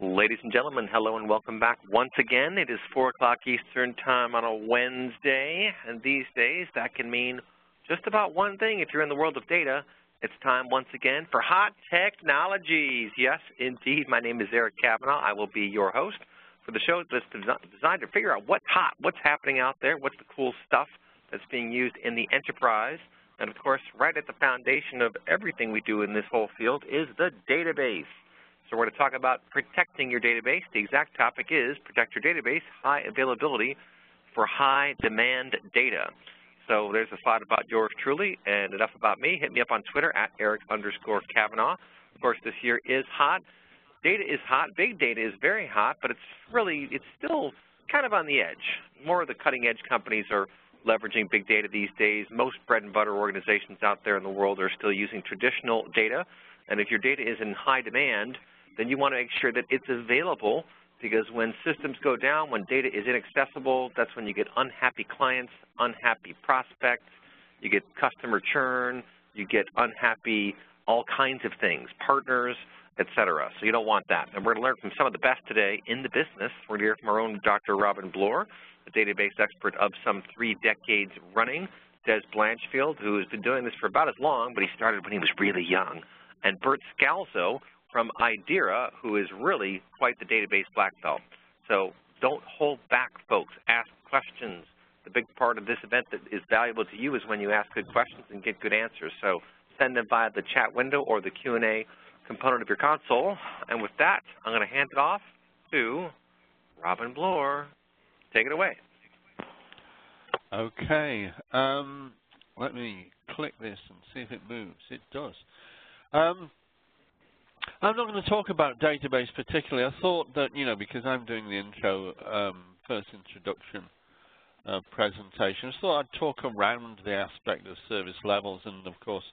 Ladies and gentlemen, hello and welcome back once again. It is 4 o'clock Eastern Time on a Wednesday, and these days that can mean just about one thing if you're in the world of data. It's time once again for Hot Technologies. Yes, indeed, my name is Eric Kavanagh. I will be your host for the show that's designed to figure out what's hot, what's happening out there, what's the cool stuff that's being used in the enterprise. And of course, right at the foundation of everything we do in this whole field is the database. So we're going to talk about protecting your database. The exact topic is protect your database, high availability for high demand data. So there's a slide about yours truly and enough about me. Hit me up on Twitter at Eric underscore Kavanagh. Of course, this year is hot. Data is hot. Big data is very hot, but it's really, it's still kind of on the edge. More of the cutting edge companies are leveraging big data these days. Most bread and butter organizations out there in the world are still using traditional data. And if your data is in high demand, then you want to make sure that it's available because when systems go down, when data is inaccessible, that's when you get unhappy clients, unhappy prospects, you get customer churn, you get unhappy all kinds of things, partners, et cetera. So you don't want that. And we're going to learn from some of the best today in the business. We're going to hear from our own Dr. Robin Bloor, a database expert of some three decades running, Dez Blanchfield, who has been doing this for about as long, but he started when he was really young, and Bert Scalzo, from Idera, who is really quite the database black belt. So don't hold back, folks. Ask questions. The big part of this event that is valuable to you is when you ask good questions and get good answers. So send them via the chat window or the Q&A component of your console. And with that, I'm going to hand it off to Robin Bloor. Take it away. Okay. Um, let me click this and see if it moves. It does. Um, I'm not going to talk about database particularly. I thought that, you know, because I'm doing the intro, um, first introduction uh, presentation, I thought I'd talk around the aspect of service levels and, of course,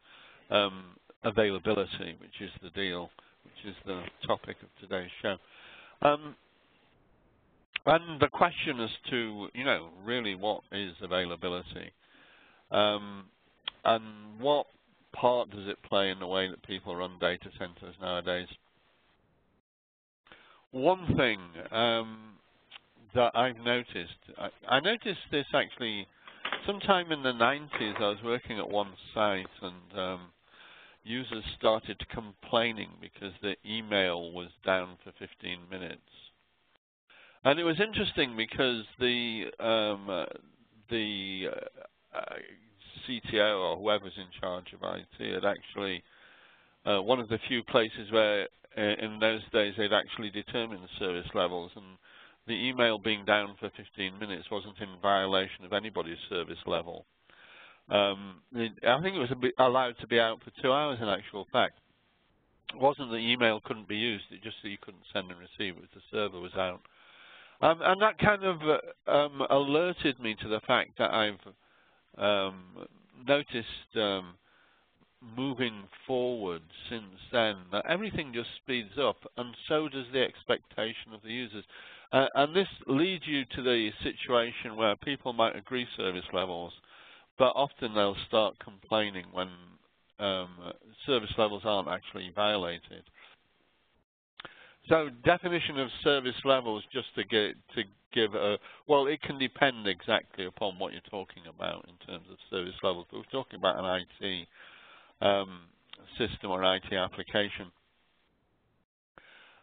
um, availability, which is the deal, which is the topic of today's show. Um, and the question as to, you know, really what is availability? Um, and what part does it play in the way that people run data centers nowadays? One thing um, that I've noticed, I, I, noticed this actually sometime in the 90s. I was working at one site and um, users started complaining because the email was down for 15 minutes. And it was interesting because the um, the uh, CTO or whoever's in charge of IT had actually uh, one of the few places where uh, in those days they'd actually determined the service levels and the email being down for 15 minutes wasn't in violation of anybody's service level. Um, I think it was allowed to be out for two hours in actual fact. It wasn't that email couldn't be used, it just that you couldn't send and receive it, the server was out. Um, and that kind of uh, um, alerted me to the fact that I've um, noticed um, moving forward since then that everything just speeds up and so does the expectation of the users. Uh, and this leads you to the situation where people might agree service levels, but often they'll start complaining when um, service levels aren't actually violated. So definition of service levels, just to get to give a, well, it can depend exactly upon what you're talking about in terms of service levels. But we're talking about an IT um, system or an IT application.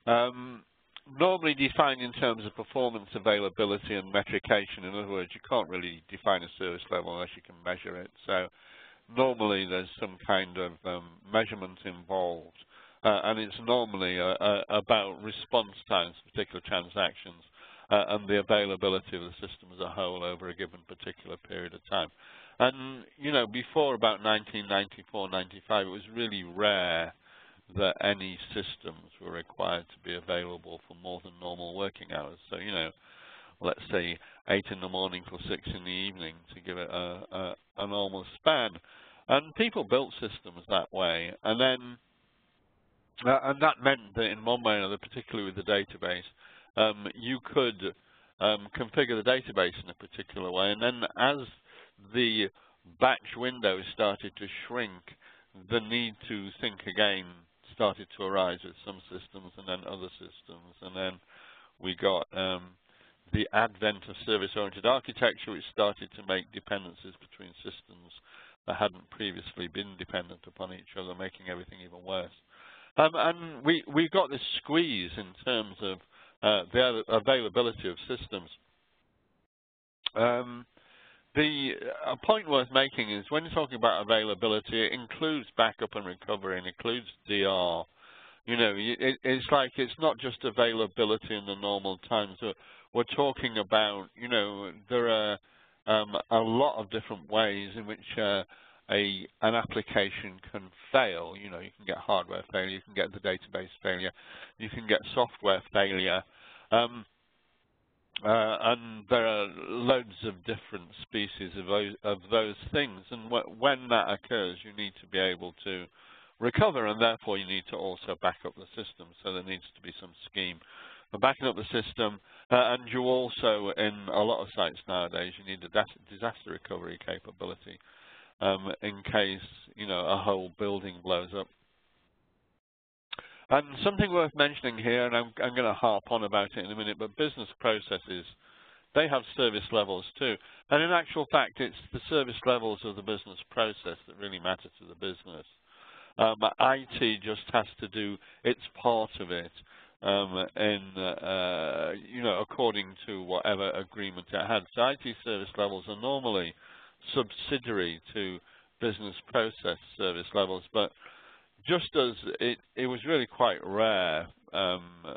Um, normally defined in terms of performance, availability, and metrication. In other words, you can't really define a service level unless you can measure it. So normally there's some kind of um, measurement involved. Uh, and it's normally uh, uh, about response times for particular transactions uh, and the availability of the system as a whole over a given particular period of time. And, you know, before about 1994, 95, it was really rare that any systems were required to be available for more than normal working hours. So, you know, let's say 8 in the morning till 6 in the evening to give it a, a, a normal span. And people built systems that way. And then, uh, and that meant that in one way or another, particularly with the database, um, you could um, configure the database in a particular way. And then as the batch window started to shrink, the need to think again started to arise with some systems and then other systems. And then we got um, the advent of service-oriented architecture, which started to make dependencies between systems that hadn't previously been dependent upon each other, making everything even worse. Um, and we, we got this squeeze in terms of uh, the availability of systems. Um, the a point worth making is when you're talking about availability, it includes backup and recovery, and includes DR. You know, it, it's like it's not just availability in the normal times. We're talking about, you know, there are um, a lot of different ways in which uh, a an application can fail. You know, you can get hardware failure, you can get the database failure, you can get software failure. Um, uh, and there are loads of different species of those, of those things. And when that occurs, you need to be able to recover, and therefore you need to also back up the system. So there needs to be some scheme for backing up the system. Uh, and you also, in a lot of sites nowadays, you need a disaster recovery capability um, in case you know a whole building blows up. And something worth mentioning here, and I'm, I'm going to harp on about it in a minute, but business processes, they have service levels too. And in actual fact, it's the service levels of the business process that really matter to the business. Um, IT just has to do its part of it um, in, uh, you know, according to whatever agreement it had. So IT service levels are normally subsidiary to business process service levels, but just as it, it was really quite rare um,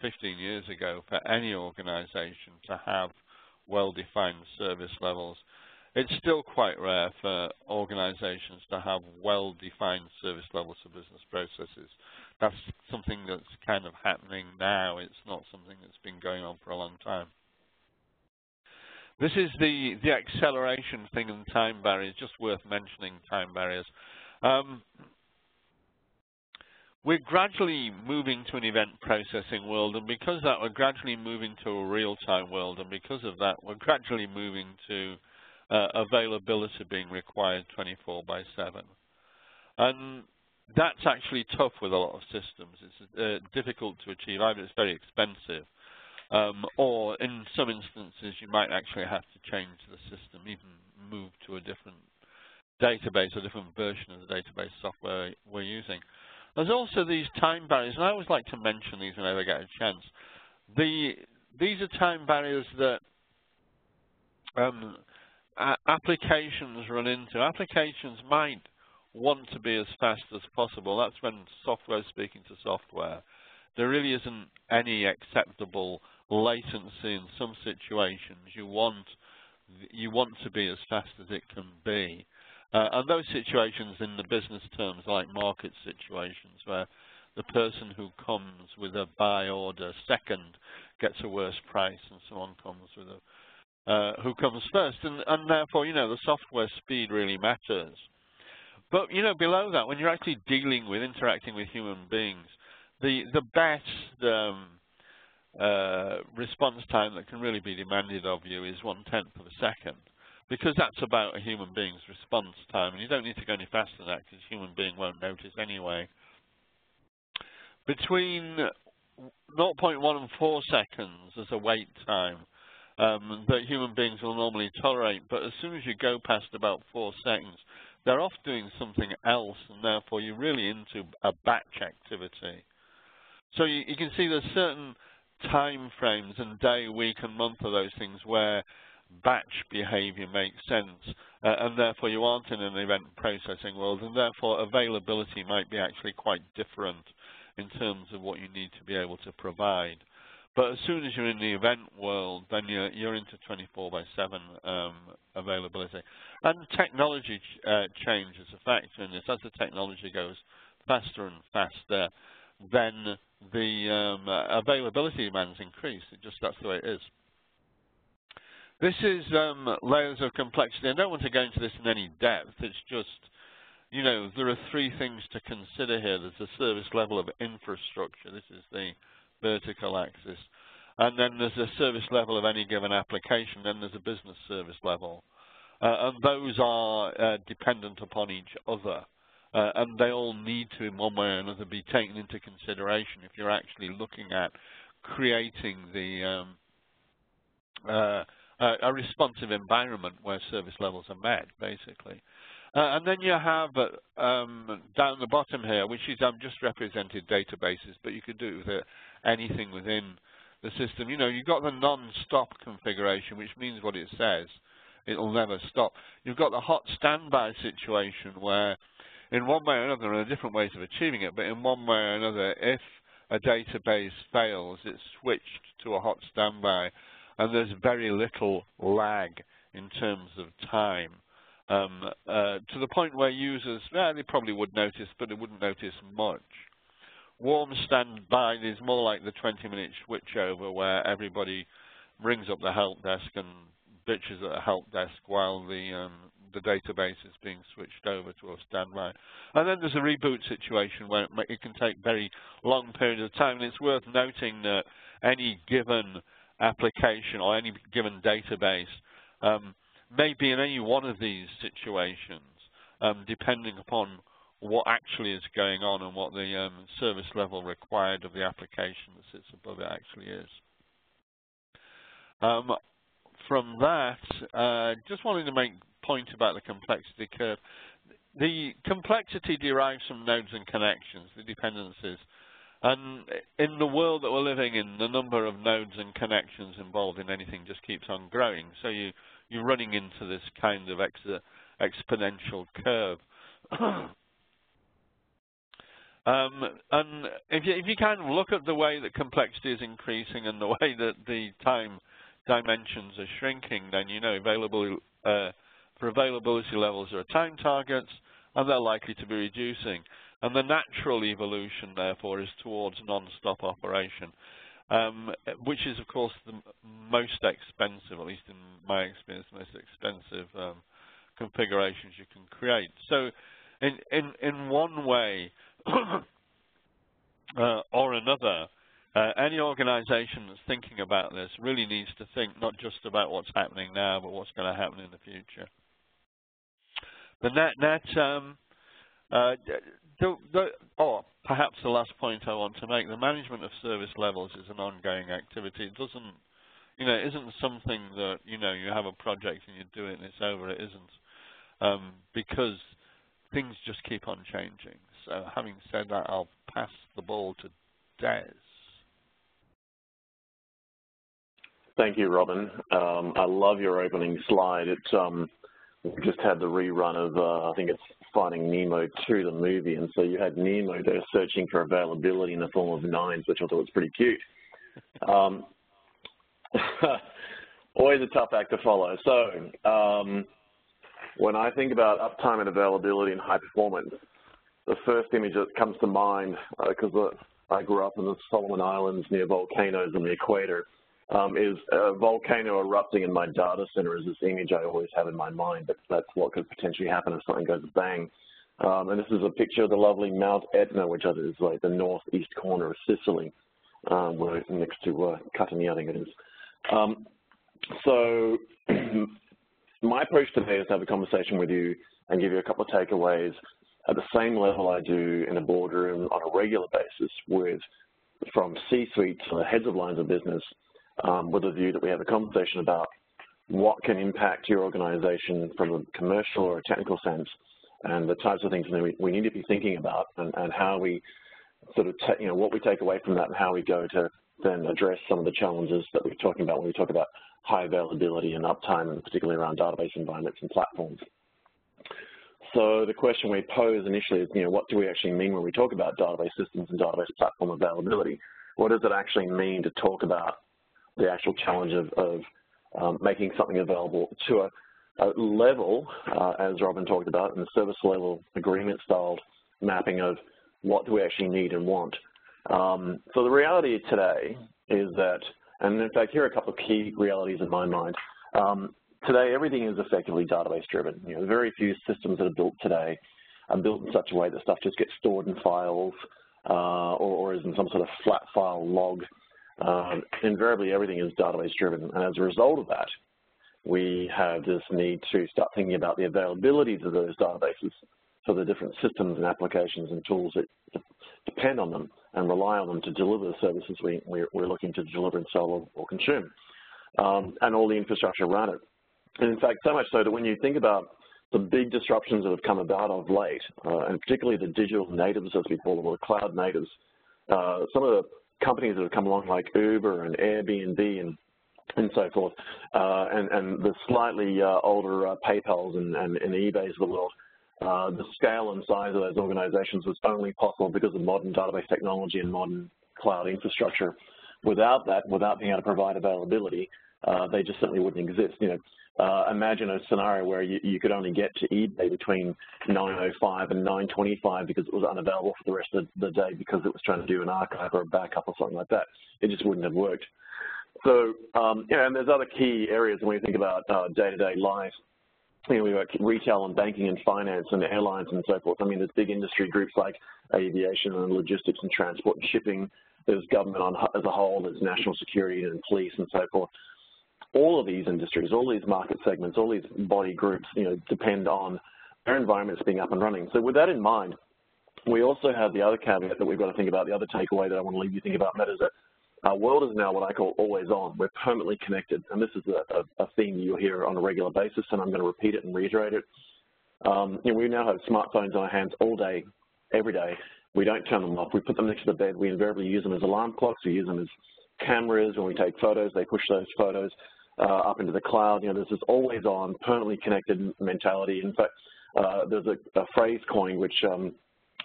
15 years ago for any organization to have well-defined service levels, it's still quite rare for organizations to have well-defined service levels for business processes. That's something that's kind of happening now. It's not something that's been going on for a long time. This is the, the acceleration thing and time barriers, just worth mentioning time barriers. Um, we're gradually moving to an event processing world, and because of that, we're gradually moving to a real-time world, and because of that, we're gradually moving to uh, availability being required 24 by 7. And that's actually tough with a lot of systems. It's uh, difficult to achieve. Either it's very expensive, um, or in some instances, you might actually have to change the system, even move to a different database, a different version of the database software we're using. There's also these time barriers, and I always like to mention these whenever I get a chance. The, these are time barriers that um, applications run into. Applications might want to be as fast as possible. That's when software is speaking to software. There really isn't any acceptable latency in some situations. You want you want to be as fast as it can be. Uh, and those situations in the business terms, like market situations, where the person who comes with a buy order second gets a worse price, and someone comes with a uh, who comes first, and, and therefore, you know, the software speed really matters. But you know, below that, when you're actually dealing with, interacting with human beings, the the best um, uh, response time that can really be demanded of you is one tenth of a second because that's about a human being's response time, and you don't need to go any faster than that because a human being won't notice anyway. Between 0.1 and 4 seconds as a wait time um, that human beings will normally tolerate, but as soon as you go past about 4 seconds, they're off doing something else, and therefore you're really into a batch activity. So you, you can see there's certain time frames and day, week, and month of those things where batch behavior makes sense, uh, and therefore you aren't in an event processing world, and therefore availability might be actually quite different in terms of what you need to be able to provide. But as soon as you're in the event world, then you're, you're into 24 by 7 um, availability. And technology ch uh, change is a factor in this. As the technology goes faster and faster, then the um, availability demands increase. It just that's the way it is. This is um, layers of complexity. I don't want to go into this in any depth. It's just, you know, there are three things to consider here. There's the service level of infrastructure. This is the vertical axis. And then there's a service level of any given application. Then there's a business service level. Uh, and those are uh, dependent upon each other. Uh, and they all need to, in one way or another, be taken into consideration if you're actually looking at creating the um, uh, a responsive environment where service levels are met, basically. Uh, and then you have uh, um, down the bottom here, which is I've just represented databases, but you could do it with anything within the system. You know, you've got the non-stop configuration, which means what it says. It'll never stop. You've got the hot standby situation where in one way or another, there are different ways of achieving it, but in one way or another, if a database fails, it's switched to a hot standby, and there's very little lag in terms of time. Um, uh, to the point where users, well, they probably would notice, but they wouldn't notice much. Warm standby is more like the 20-minute switchover where everybody rings up the help desk and bitches at the help desk while the um, the database is being switched over to a standby. And then there's a reboot situation where it, it can take very long periods of time. And it's worth noting that any given application or any given database um, may be in any one of these situations, um, depending upon what actually is going on and what the um, service level required of the application that sits above it actually is. Um, from that, uh, just wanted to make point about the complexity curve. The complexity derives from nodes and connections, the dependencies. And in the world that we're living in, the number of nodes and connections involved in anything just keeps on growing. So you, you're running into this kind of ex exponential curve. um, and if you, if you kind of look at the way that complexity is increasing and the way that the time dimensions are shrinking, then you know available uh, for availability levels are time targets, and they're likely to be reducing. And the natural evolution, therefore, is towards non-stop operation, um, which is, of course, the most expensive, at least in my experience, the most expensive um, configurations you can create. So in, in, in one way uh, or another, uh, any organization that's thinking about this really needs to think not just about what's happening now, but what's going to happen in the future. The net, net um, uh, the, the, oh, perhaps the last point I want to make, the management of service levels is an ongoing activity. It doesn't, you know, it isn't something that, you know, you have a project and you do it and it's over. It isn't. Um, because things just keep on changing. So having said that, I'll pass the ball to Dez. Thank you, Robin. Um, I love your opening slide. It's um, we just had the rerun of, uh, I think it's Finding Nemo 2, the movie, and so you had Nemo there searching for availability in the form of nines, which I thought was pretty cute. Um, always a tough act to follow. So um, when I think about uptime and availability and high performance, the first image that comes to mind, because uh, I grew up in the Solomon Islands near volcanoes on the equator, is a volcano erupting in my data center is this image I always have in my mind, but that's what could potentially happen if something goes bang. Um, and this is a picture of the lovely Mount Etna, which is like the northeast corner of Sicily, um, where next to uh, Catania, I think it is. Um, so my approach today is to have a conversation with you and give you a couple of takeaways at the same level I do in a boardroom on a regular basis with from C-suite to the heads of lines of business um, Um, with a view that we have a conversation about what can impact your organization from a commercial or a technical sense and the types of things that we, we need to be thinking about and, and how we sort of, you know, what we take away from that and how we go to then address some of the challenges that we're talking about when we talk about high availability and uptime, and particularly around database environments and platforms. So the question we pose initially is, you know, what do we actually mean when we talk about database systems and database platform availability? What does it actually mean to talk about the actual challenge of, of um, making something available to a, a level, uh, as Robin talked about, in the service level agreement styled mapping of what do we actually need and want. Um, so the reality today is that, and in fact here are a couple of key realities in my mind. Um, today everything is effectively database driven. You know, very few systems that are built today are built in such a way that stuff just gets stored in files uh, or, or is in some sort of flat file log um, invariably everything is database driven. And as a result of that, we have this need to start thinking about the availability of those databases for the different systems and applications and tools that depend on them and rely on them to deliver the services we, we're, looking to deliver and sell or, consume, um, and all the infrastructure around it. And in fact, so much so that when you think about the big disruptions that have come about of late, uh, and particularly the digital natives, as we call them, or the cloud natives, uh, some of the companies that have come along like Uber and Airbnb and and so forth, uh, and, and the slightly uh, older uh, PayPals and, and, and eBays of the world, uh, the scale and size of those organizations was only possible because of modern database technology and modern cloud infrastructure. Without that, without being able to provide availability, they just simply wouldn't exist. You know, uh, imagine a scenario where you, you, could only get to eBay between 9.05 and 9.25 because it was unavailable for the rest of the day because it was trying to do an archive or a backup or something like that. It just wouldn't have worked. So, um, yeah, and there's other key areas when you think about uh, day-to-day -day life. You know, we've got retail and banking and finance and airlines and so forth. I mean, there's big industry groups like aviation and logistics and transport and shipping. There's government on, as a whole. There's national security and police and so forth all of these industries, all these market segments, all these body groups, you know, depend on their environments being up and running. So with that in mind, we also have the other caveat that we've got to think about, the other takeaway that I want to leave you think about, Matt, is that our world is now what I call always on. We're permanently connected, and this is a, a, a theme you'll hear on a regular basis, and I'm going to repeat it and reiterate it. Um, you know, we now have smartphones in our hands all day, every day. We don't turn them off. We put them next to the bed. We invariably use them as alarm clocks. We use them as cameras. When we take photos, they push those photos up into the cloud. You know, there's this always on, permanently connected mentality. In fact, uh, there's a, a, phrase coined which um,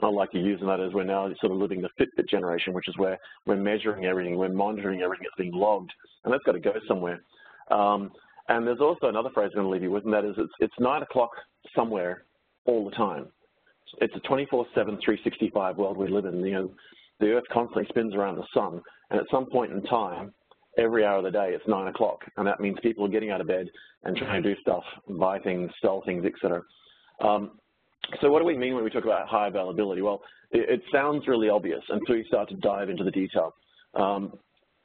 I like to use, and that is we're now sort of living the Fitbit generation, which is where we're measuring everything, we're monitoring everything that's being logged, and that's got to go somewhere. Um, and there's also another phrase I'm going to leave you with, and that is it's, it's 9 o'clock somewhere all the time. It's a 24-7, 365 world we live in. You know, the Earth constantly spins around the sun, and at some point in time, every hour of the day it's 9 o'clock, and that means people are getting out of bed and trying to do stuff, buy things, sell things, etc. Um, so what do we mean when we talk about high availability? Well, it, it, sounds really obvious until you start to dive into the detail. Um,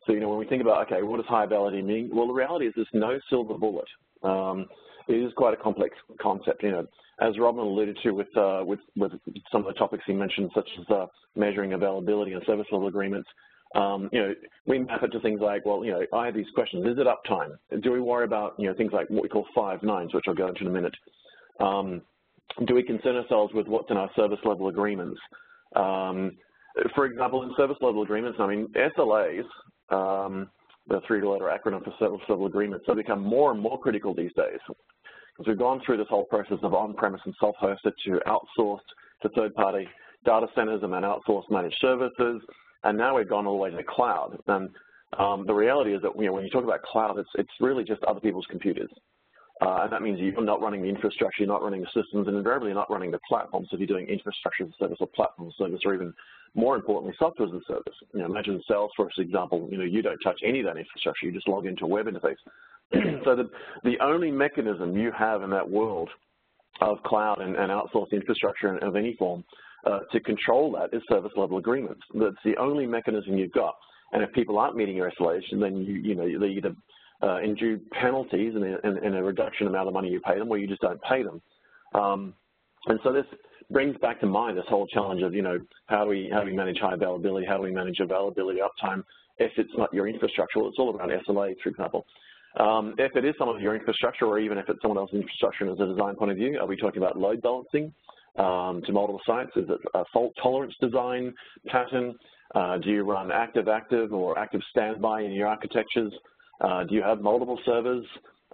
so, you know, when we think about, okay, what does high availability mean? Well, the reality is there's no silver bullet. Um, it is quite a complex concept, you know. As Robin alluded to with, uh, with, with some of the topics he mentioned, such as uh, measuring availability and service level agreements, um, you know, we map it to things like, well, you know, I have these questions. Is it uptime? Do we worry about, you know, things like what we call five nines, which I'll go into in a minute? Um, do we concern ourselves with what's in our service level agreements? Um, for example, in service level agreements, I mean, SLAs, um, the three-letter acronym for service level agreements, have become more and more critical these days. Because we've gone through this whole process of on-premise and self-hosted to outsourced to third-party data centers and then outsourced managed services, and now we've gone all the way to the cloud. And um, the reality is that you know, when you talk about cloud, it's, it's really just other people's computers. Uh, and that means you're not running the infrastructure, you're not running the systems, and invariably you're not running the platforms if you're doing infrastructure as a service or platform as a service, or even more importantly, software as a service. You know, imagine Salesforce, for example, you know, you don't touch any of that infrastructure, you just log into a web interface. so the, the only mechanism you have in that world of cloud and, and outsourced infrastructure of any form to control that is service level agreements. That's the only mechanism you've got. And if people aren't meeting your SLAs, then you, you know, they either uh, endue penalties and a, and a, reduction amount of money you pay them or you just don't pay them. Um, and so this brings back to mind this whole challenge of, you know, how do we, how do we manage high availability, how do we manage availability uptime if it's not your infrastructure? It's all around SLA, for example. Um, if it is some of your infrastructure or even if it's someone else's infrastructure as a design point of view, are we talking about load balancing? Um, to multiple sites? Is it a fault tolerance design pattern? Uh, do you run active-active or active standby in your architectures? Uh, do you have multiple servers,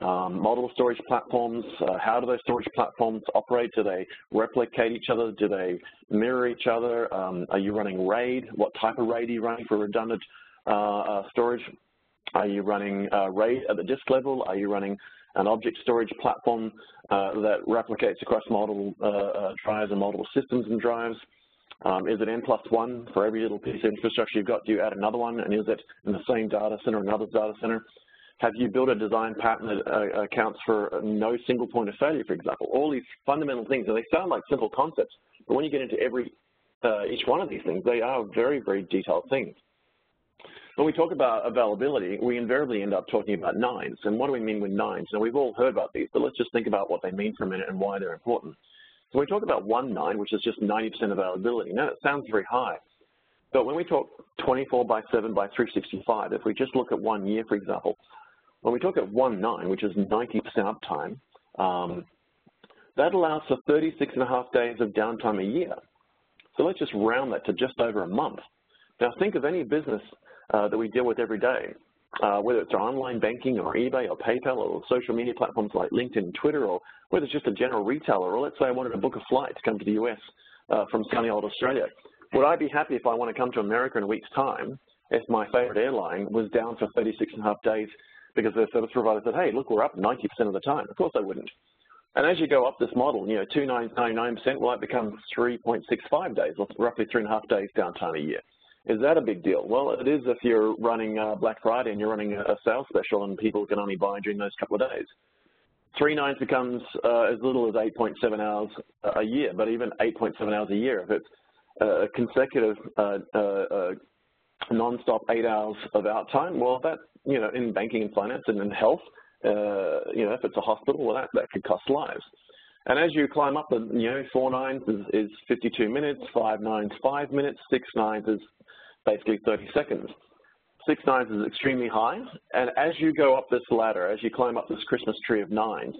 um, multiple storage platforms? Uh, how do those storage platforms operate? Do they replicate each other? Do they mirror each other? Um, are you running RAID? What type of RAID are you running for redundant uh, uh, storage? Are you running uh, RAID at the disk level? Are you running an object storage platform uh, that replicates across multiple uh, uh, drives and multiple systems and drives. Um, is it N plus one for every little piece of infrastructure you've got? Do you add another one? And is it in the same data center, or another data center? Have you built a design pattern that uh, accounts for no single point of failure, for example? All these fundamental things, and they sound like simple concepts, but when you get into every uh, each one of these things, they are very, very detailed things. When we talk about availability, we invariably end up talking about nines. And what do we mean with nines? Now, we've all heard about these, but let's just think about what they mean for a minute and why they're important. So we talk about one nine, which is just 90% availability. Now, that sounds very high. But when we talk 24 by 7 by 365, if we just look at one year, for example, when we talk at one nine, which is 90% uptime, um, that allows for 36 and a half days of downtime a year. So let's just round that to just over a month. Now think of any business that we deal with every day, uh, whether it's our online banking or eBay or PayPal or social media platforms like LinkedIn Twitter or whether it's just a general retailer or let's say I wanted to book a flight to come to the US uh, from sunny old Australia. Would I be happy if I want to come to America in a week's time if my favorite airline was down for 36 and a half days because their service provider said, hey, look, we're up 90% of the time? Of course I wouldn't. And as you go up this model, you know, 2.99%, well, it becomes 3.65 days, roughly three and a half days downtime a year. Is that a big deal? Well, it is if you're running uh, Black Friday and you're running a sales special and people can only buy during those couple of days. Three nines becomes uh, as little as 8.7 hours a year, but even 8.7 hours a year, if it's a consecutive uh, uh, uh, non-stop eight hours of out time, well, that, you know, in banking and finance and in health, uh, you know, if it's a hospital, well, that, that could cost lives. And as you climb up, the, you know, four nines is, is 52 minutes, five nines, five minutes, six nines is basically 30 seconds. Six nines is extremely high, and as you go up this ladder, as you climb up this Christmas tree of nines,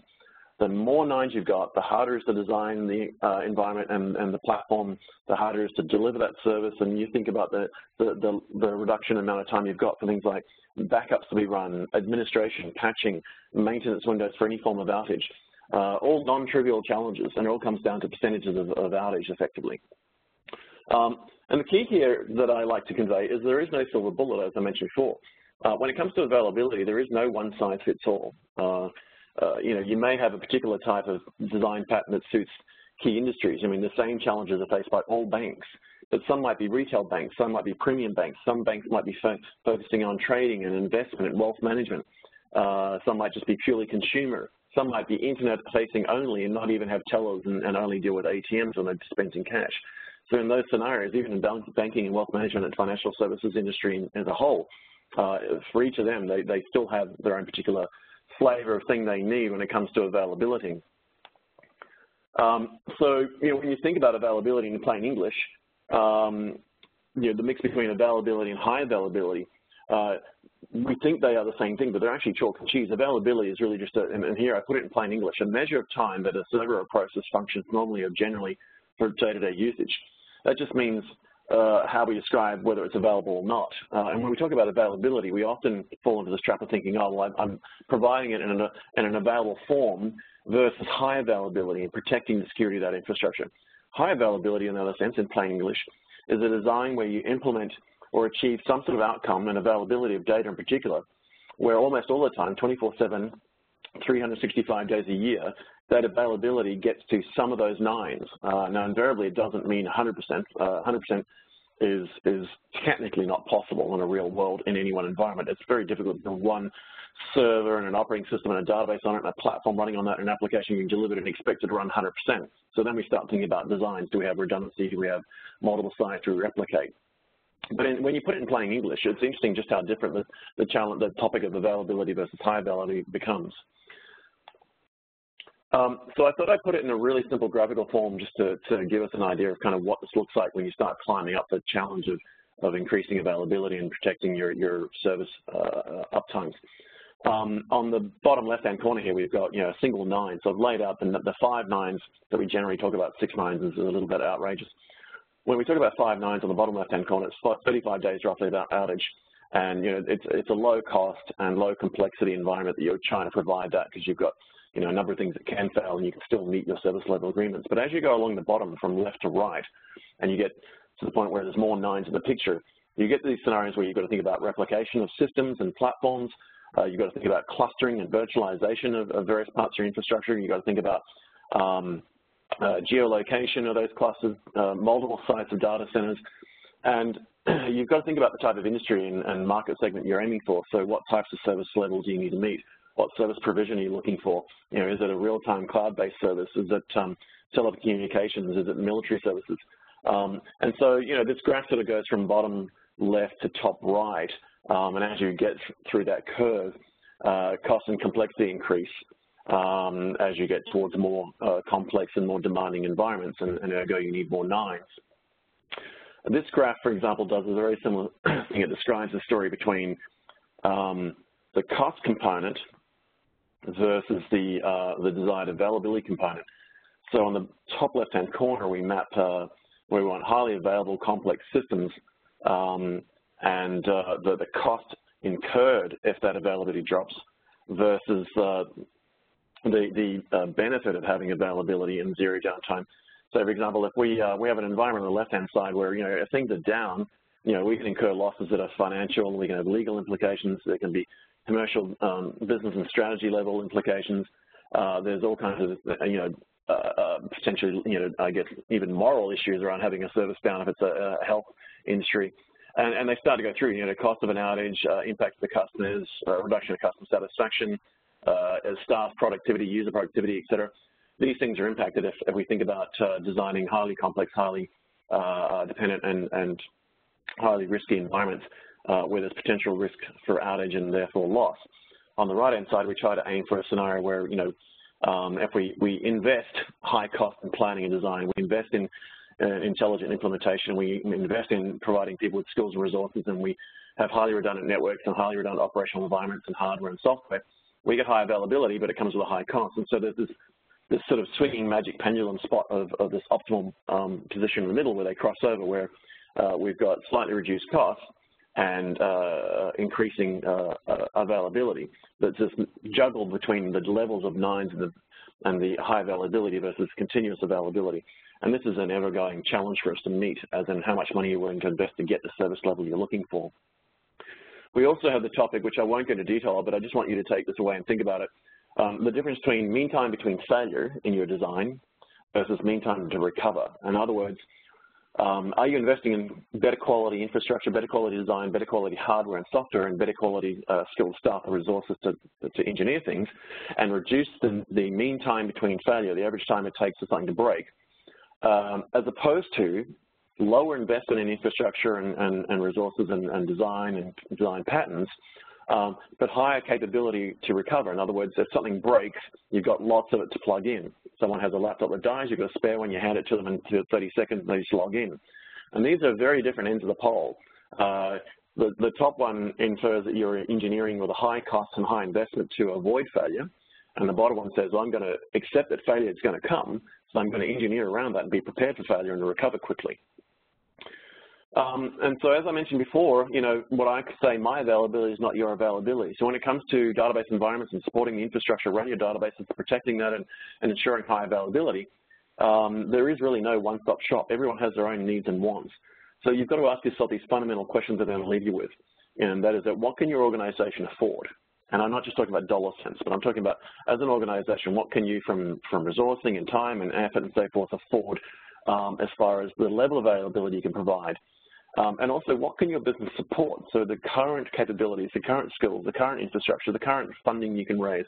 the more nines you've got, the harder is to design the uh, environment and, and, the platform, the harder is to deliver that service, and you think about the, the, the, the reduction amount of time you've got for things like backups to be run, administration, patching, maintenance windows for any form of outage, all non-trivial challenges, and it all comes down to percentages of, of outage effectively. Um, and the key here that I like to convey is there is no silver bullet, as I mentioned before. Uh, when it comes to availability, there is no one size fits all. Uh, uh, you know, you may have a particular type of design pattern that suits key industries. I mean, the same challenges are faced by all banks, but some might be retail banks, some might be premium banks, some banks might be fo focusing on trading and investment and wealth management. Uh, some might just be purely consumer. Some might be internet facing only and not even have tellers and, and only deal with ATMs when they're dispensing cash. So in those scenarios, even in banking and wealth management and financial services industry as a whole, uh, for each of them, they, they still have their own particular flavor of thing they need when it comes to availability. Um, so, you know, when you think about availability in plain English, um, you know, the mix between availability and high availability, uh, we think they are the same thing, but they're actually chalk and cheese. Availability is really just, a, and here I put it in plain English, a measure of time that a server or process functions normally or generally for day-to-day -day usage. That just means uh, how we describe whether it's available or not. Uh, and when we talk about availability, we often fall into this trap of thinking, oh, well, I'm providing it in an, in an available form versus high availability and protecting the security of that infrastructure. High availability, in another sense, in plain English, is a design where you implement or achieve some sort of outcome and availability of data in particular, where almost all the time, 24-7, 365 days a year, that availability gets to some of those nines. Uh, now, invariably, it doesn't mean 100%. 100% uh, is, is technically not possible in a real world in any one environment. It's very difficult to one server and an operating system and a database on it and a platform running on that and an application you deliver it and expect it to run 100%. So then we start thinking about designs. Do we have redundancy? Do we have multiple sites? Do we replicate? But in, when you put it in plain English, it's interesting just how different the, the, challenge, the topic of availability versus high availability becomes. Um, so I thought I'd put it in a really simple graphical form just to, to give us an idea of kind of what this looks like when you start climbing up the challenge of, of increasing availability and protecting your, your service uh, uptimes. Um, on the bottom left-hand corner here, we've got you know a single nine. So I've laid out the, the five nines that we generally talk about. Six nines is a little bit outrageous. When we talk about five nines on the bottom left-hand corner, it's 35 days roughly without outage. And you know it's it's a low cost and low complexity environment that you're trying to provide that because you've got you know, a number of things that can fail and you can still meet your service level agreements. But as you go along the bottom from left to right and you get to the point where there's more nines in the picture, you get these scenarios where you've got to think about replication of systems and platforms. Uh, you've got to think about clustering and virtualization of, of various parts of your infrastructure. You've got to think about um, geolocation of those clusters, uh, multiple sites of data centers. And you've got to think about the type of industry and, and market segment you're aiming for. So what types of service levels do you need to meet? what service provision are you looking for? You know, is it a real-time cloud-based service? Is it um, telecommunications? Is it military services? Um, and so, you know, this graph sort of goes from bottom left to top right, um, and as you get through that curve, uh, cost and complexity increase. Um, as you get towards more uh, complex and more demanding environments, and, and ergo you need more nines. This graph, for example, does a very similar thing. It describes the story between um, the cost component versus the, uh, the desired availability component. So on the top left-hand corner, we map uh, where we want highly available complex systems um, and uh, the, the cost incurred if that availability drops versus uh, the, the uh, benefit of having availability and zero downtime. So for example, if we, uh, we have an environment on the left-hand side where, you know, if things are down, you know, we can incur losses that are financial, we can have legal implications, there can be commercial um, business and strategy level implications. Uh, there's all kinds of, you know, uh, uh, potentially, you know, I guess even moral issues around having a service down if it's a, a health industry. And, and, they start to go through, you know, the cost of an outage, uh, impact to the customers, uh, reduction of customer satisfaction, uh, staff productivity, user productivity, et cetera. These things are impacted if, if we think about uh, designing highly complex, highly dependent and, and highly risky environments where there's potential risk for outage and therefore loss. On the right-hand side, we try to aim for a scenario where, you know, um, if we, we invest high cost in planning and design, we invest in uh, intelligent implementation, we invest in providing people with skills and resources, and we have highly redundant networks and highly redundant operational environments and hardware and software, we get high availability, but it comes with a high cost. And so there's this, this sort of swinging magic pendulum spot of, of this optimal um, position in the middle where they cross over, where uh, we've got slightly reduced costs, and uh, increasing uh, uh, availability. That's just juggled between the levels of nines and the, and the high availability versus continuous availability. And this is an ever-going challenge for us to meet, as in how much money you're willing to invest to get the service level you're looking for. We also have the topic, which I won't go into detail, but I just want you to take this away and think about it. Um, the difference between mean time between failure in your design versus mean time to recover. In other words, um, are you investing in better quality infrastructure, better quality design, better quality hardware and software, and better quality uh, skilled staff and resources to, to engineer things, and reduce the, the mean time between failure, the average time it takes for something to break, um, as opposed to lower investment in infrastructure and, and, and resources and, and, design and design patterns, um, but higher capability to recover. In other words, if something breaks, you've got lots of it to plug in someone has a laptop that dies, you've got a spare one, you hand it to them in 30 seconds, and they just log in. And these are very different ends of the pole. Uh, the, the top one infers that you're engineering with a high cost and high investment to avoid failure, and the bottom one says, well, I'm going to accept that failure is going to come, so I'm going to engineer around that and be prepared for failure and to recover quickly. Um, and so as I mentioned before, you know, what I say, my availability is not your availability. So when it comes to database environments and supporting the infrastructure around your databases, protecting that and, and ensuring high availability, um, there is really no one-stop shop. Everyone has their own needs and wants. So you've got to ask yourself these fundamental questions that I'm going to leave you with. And that is that what can your organization afford? And I'm not just talking about dollar cents, but I'm talking about as an organization, what can you from, from resourcing and time and effort and so forth afford um, as far as the level of availability you can provide and also, what can your business support? So the current capabilities, the current skills, the current infrastructure, the current funding you can raise.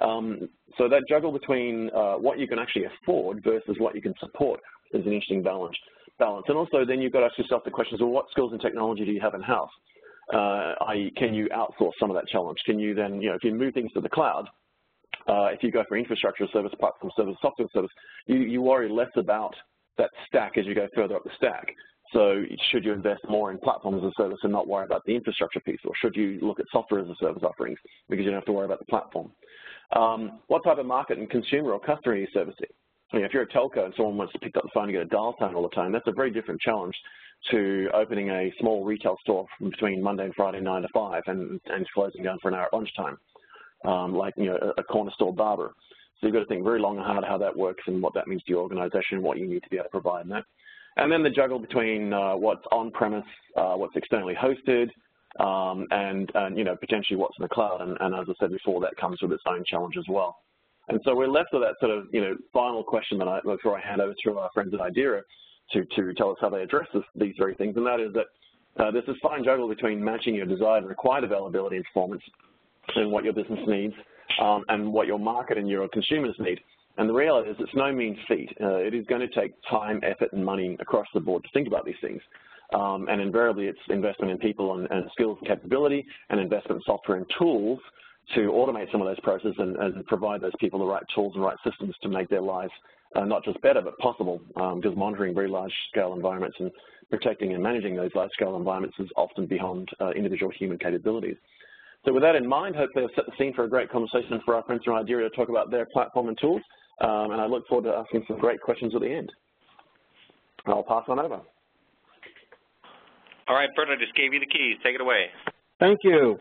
Um, so that juggle between uh, what you can actually afford versus what you can support is an interesting balance. balance. And also, then you've got to ask yourself the questions, well, what skills and technology do you have in-house? Uh, can you outsource some of that challenge? Can you then, you know, if you move things to the cloud, uh, if you go for infrastructure service, platform service, software service, you, you worry less about that stack as you go further up the stack. So should you invest more in platform as a service and not worry about the infrastructure piece, or should you look at software as a service offerings because you don't have to worry about the platform? Um, what type of market and consumer or customer are you servicing? I mean, if you're a telco and someone wants to pick up the phone and get a dial tone all the time, that's a very different challenge to opening a small retail store between Monday and Friday, 9 to 5, and, and closing down for an hour at lunchtime, um, like you know, a, a corner store barber. So you've got to think very long and hard how that works and what that means to your organization and what you need to be able to provide in that. And then the juggle between uh, what's on-premise, uh, what's externally hosted, um, and, and, you know, potentially what's in the cloud. And, and, as I said before, that comes with its own challenge as well. And so we're left with that sort of, you know, final question that I, before I hand over to our friends at Idera to, to tell us how they address this, these very things, and that is that uh, there's this fine juggle between matching your desired and required availability and performance and what your business needs um, and what your market and your consumers need. And the reality is it's no mean feat. Uh, it is going to take time, effort, and money across the board to think about these things. Um, and invariably, it's investment in people and, and, skills and capability and investment in software and tools to automate some of those processes and, and, provide those people the right tools and right systems to make their lives uh, not just better but possible um, because monitoring very large scale environments and protecting and managing those large scale environments is often beyond uh, individual human capabilities. So with that in mind, hopefully I've set the scene for a great conversation for our friends from Idera to talk about their platform and tools, um, and I look forward to asking some great questions at the end. I'll pass on over. All right, Bert, I just gave you the keys. Take it away. Thank you.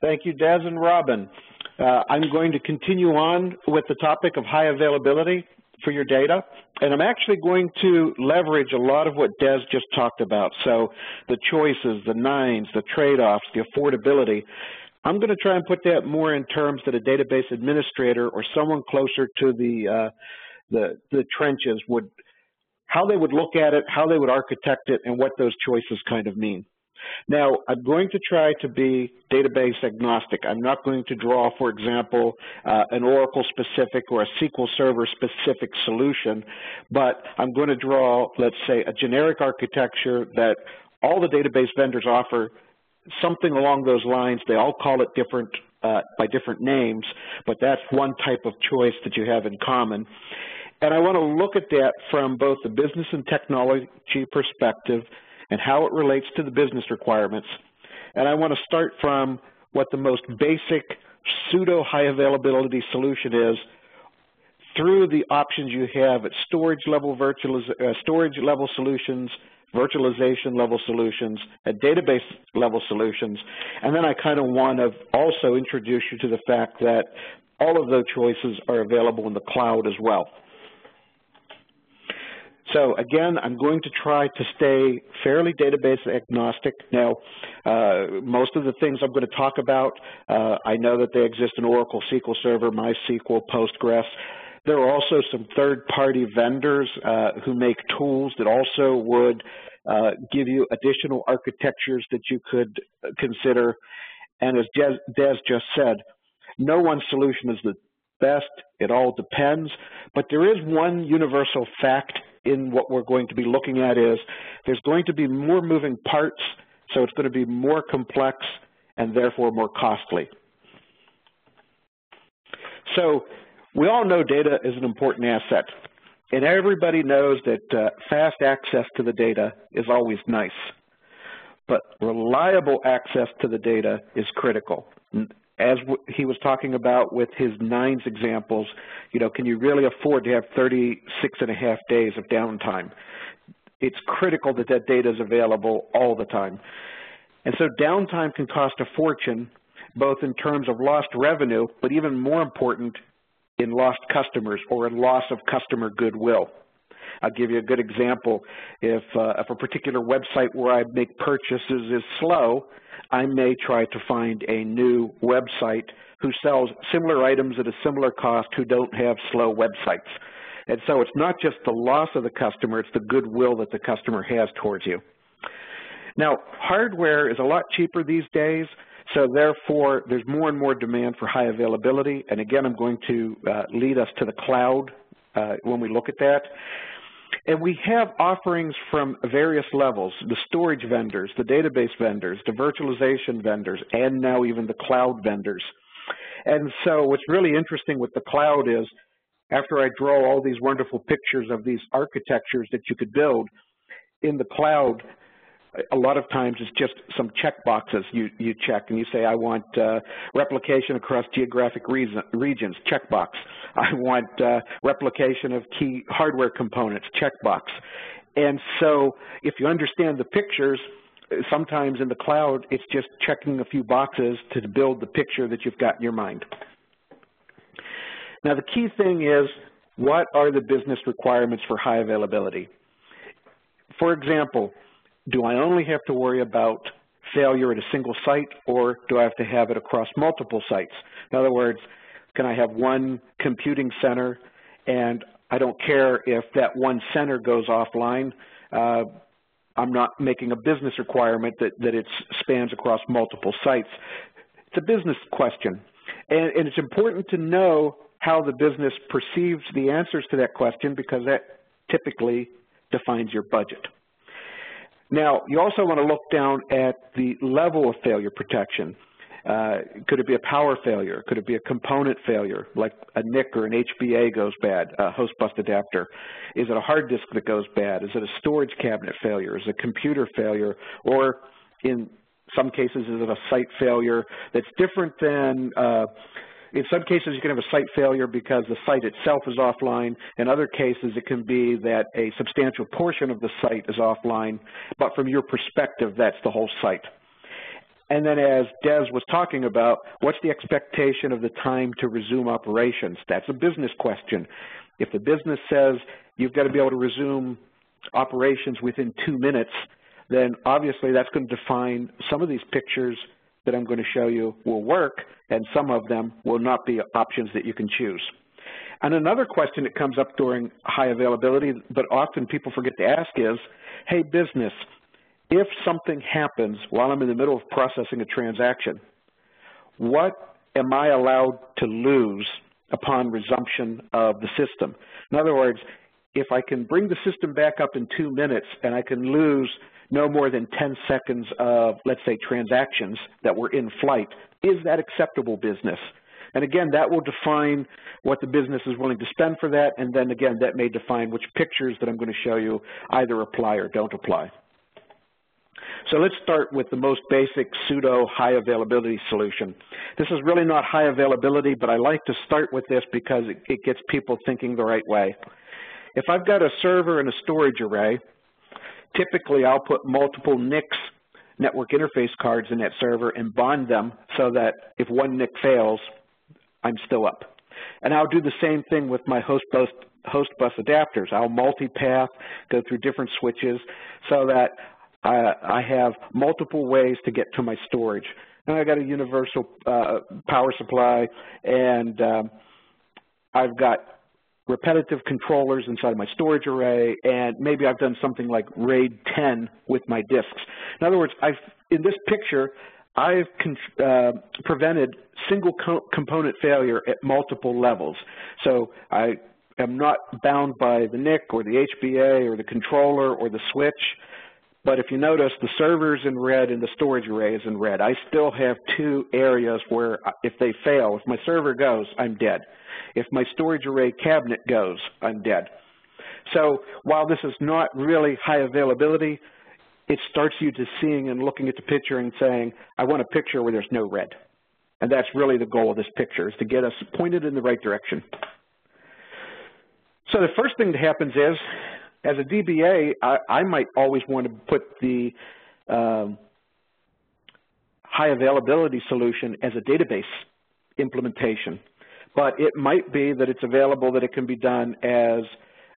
Thank you, Dez and Robin. Uh, I'm going to continue on with the topic of high availability for your data, and I'm actually going to leverage a lot of what Dez just talked about. So the choices, the nines, the trade-offs, the affordability. I'm going to try and put that more in terms that a database administrator or someone closer to the uh, the, the trenches would, how they would look at it, how they would architect it, and what those choices kind of mean. Now, I'm going to try to be database agnostic. I'm not going to draw, for example, uh, an Oracle-specific or a SQL Server-specific solution, but I'm going to draw, let's say, a generic architecture that all the database vendors offer something along those lines. They all call it different uh, by different names, but that's one type of choice that you have in common. And I want to look at that from both the business and technology perspective and how it relates to the business requirements. And I want to start from what the most basic pseudo high availability solution is through the options you have at storage level virtualiz uh, storage level solutions, virtualization level solutions, at database level solutions, and then I kind of want to also introduce you to the fact that all of those choices are available in the cloud as well. So again, I'm going to try to stay fairly database agnostic. Now, uh, most of the things I'm going to talk about, uh, I know that they exist in Oracle, SQL Server, MySQL, Postgres. There are also some third-party vendors uh, who make tools that also would uh, give you additional architectures that you could consider. And as Dez just said, no one solution is the best. It all depends. But there is one universal fact in what we're going to be looking at is there's going to be more moving parts, so it's going to be more complex and therefore more costly. So we all know data is an important asset, and everybody knows that uh, fast access to the data is always nice, but reliable access to the data is critical as he was talking about with his nines examples, you know, can you really afford to have 36 and a half days of downtime? It's critical that that data is available all the time. And so downtime can cost a fortune, both in terms of lost revenue, but even more important, in lost customers or in loss of customer goodwill. I'll give you a good example. If, uh, if a particular website where I make purchases is slow, I may try to find a new website who sells similar items at a similar cost who don't have slow websites. And so it's not just the loss of the customer, it's the goodwill that the customer has towards you. Now, hardware is a lot cheaper these days, so therefore there's more and more demand for high availability. And again, I'm going to uh, lead us to the cloud uh, when we look at that. And we have offerings from various levels, the storage vendors, the database vendors, the virtualization vendors, and now even the cloud vendors. And so what's really interesting with the cloud is after I draw all these wonderful pictures of these architectures that you could build, in the cloud, a lot of times it's just some check boxes you, you check and you say, I want uh, replication across geographic reason, regions, checkbox. I want uh, replication of key hardware components, checkbox. And so if you understand the pictures, sometimes in the cloud, it's just checking a few boxes to build the picture that you've got in your mind. Now the key thing is, what are the business requirements for high availability? For example, do I only have to worry about failure at a single site or do I have to have it across multiple sites? In other words, can I have one computing center and I don't care if that one center goes offline. Uh, I'm not making a business requirement that, that it spans across multiple sites. It's a business question. And, and it's important to know how the business perceives the answers to that question because that typically defines your budget. Now, you also want to look down at the level of failure protection. Uh, could it be a power failure? Could it be a component failure, like a NIC or an HBA goes bad, a host bus adapter? Is it a hard disk that goes bad? Is it a storage cabinet failure? Is it a computer failure? Or in some cases, is it a site failure that's different than uh, in some cases, you can have a site failure because the site itself is offline. In other cases, it can be that a substantial portion of the site is offline, but from your perspective, that's the whole site. And then as Dez was talking about, what's the expectation of the time to resume operations? That's a business question. If the business says you've got to be able to resume operations within two minutes, then obviously that's going to define some of these pictures that I'm going to show you will work, and some of them will not be options that you can choose. And another question that comes up during high availability, but often people forget to ask is, hey business, if something happens while I'm in the middle of processing a transaction, what am I allowed to lose upon resumption of the system? In other words, if I can bring the system back up in two minutes and I can lose no more than 10 seconds of, let's say, transactions that were in flight, is that acceptable business? And again, that will define what the business is willing to spend for that, and then again, that may define which pictures that I'm going to show you either apply or don't apply. So let's start with the most basic pseudo high availability solution. This is really not high availability, but I like to start with this because it, it gets people thinking the right way. If I've got a server and a storage array, typically I'll put multiple NICs, network interface cards in that server and bond them so that if one NIC fails, I'm still up. And I'll do the same thing with my host bus, host bus adapters. I'll multipath, go through different switches so that I, I have multiple ways to get to my storage. And I've got a universal uh, power supply and um, I've got repetitive controllers inside my storage array, and maybe I've done something like RAID 10 with my disks. In other words, I've, in this picture, I've uh, prevented single co component failure at multiple levels. So I am not bound by the NIC or the HBA or the controller or the switch. But if you notice, the server's in red and the storage array is in red. I still have two areas where uh, if they fail, if my server goes, I'm dead. If my storage array cabinet goes, I'm dead. So while this is not really high availability, it starts you to seeing and looking at the picture and saying, I want a picture where there's no red. And that's really the goal of this picture, is to get us pointed in the right direction. So the first thing that happens is, as a DBA, I, I might always want to put the um, high availability solution as a database implementation but it might be that it's available that it can be done as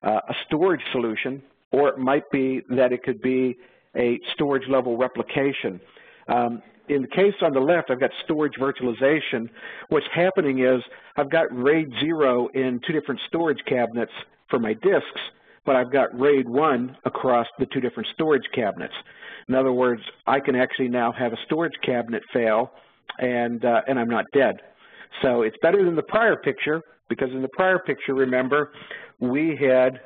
uh, a storage solution, or it might be that it could be a storage level replication. Um, in the case on the left, I've got storage virtualization. What's happening is I've got RAID 0 in two different storage cabinets for my disks, but I've got RAID 1 across the two different storage cabinets. In other words, I can actually now have a storage cabinet fail, and, uh, and I'm not dead. So it's better than the prior picture because in the prior picture, remember, we had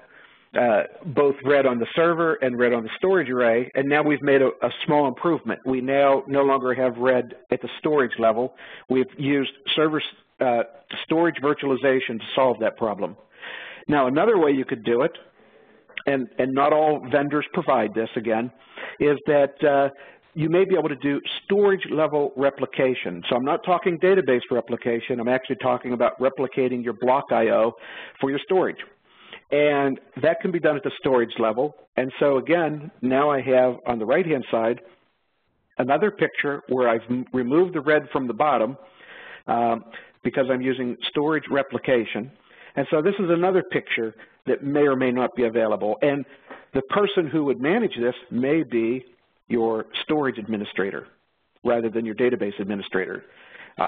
uh, both red on the server and red on the storage array, and now we've made a, a, small improvement. We now no longer have red at the storage level. We've used server uh, storage virtualization to solve that problem. Now, another way you could do it, and, and not all vendors provide this again, is that uh, you may be able to do storage level replication. So I'm not talking database replication. I'm actually talking about replicating your block I.O. for your storage. And that can be done at the storage level. And so again, now I have on the right-hand side another picture where I've removed the red from the bottom um, because I'm using storage replication. And so this is another picture that may or may not be available. And the person who would manage this may be your storage administrator rather than your database administrator.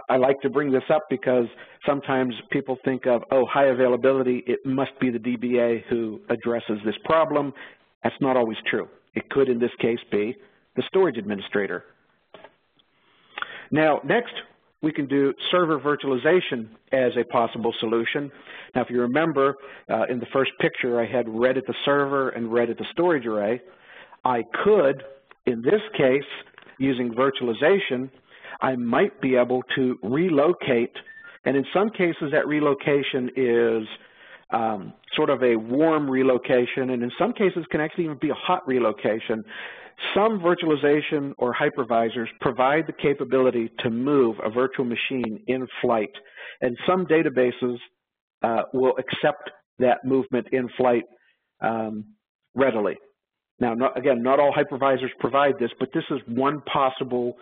I like to bring this up because sometimes people think of, oh, high availability, it must be the DBA who addresses this problem. That's not always true. It could, in this case, be the storage administrator. Now, next, we can do server virtualization as a possible solution. Now, if you remember, uh, in the first picture, I had red at the server and red at the storage array. I could in this case, using virtualization, I might be able to relocate, and in some cases that relocation is um, sort of a warm relocation, and in some cases can actually even be a hot relocation. Some virtualization or hypervisors provide the capability to move a virtual machine in flight, and some databases uh, will accept that movement in flight um, readily. Now, not, again, not all hypervisors provide this, but this is one possible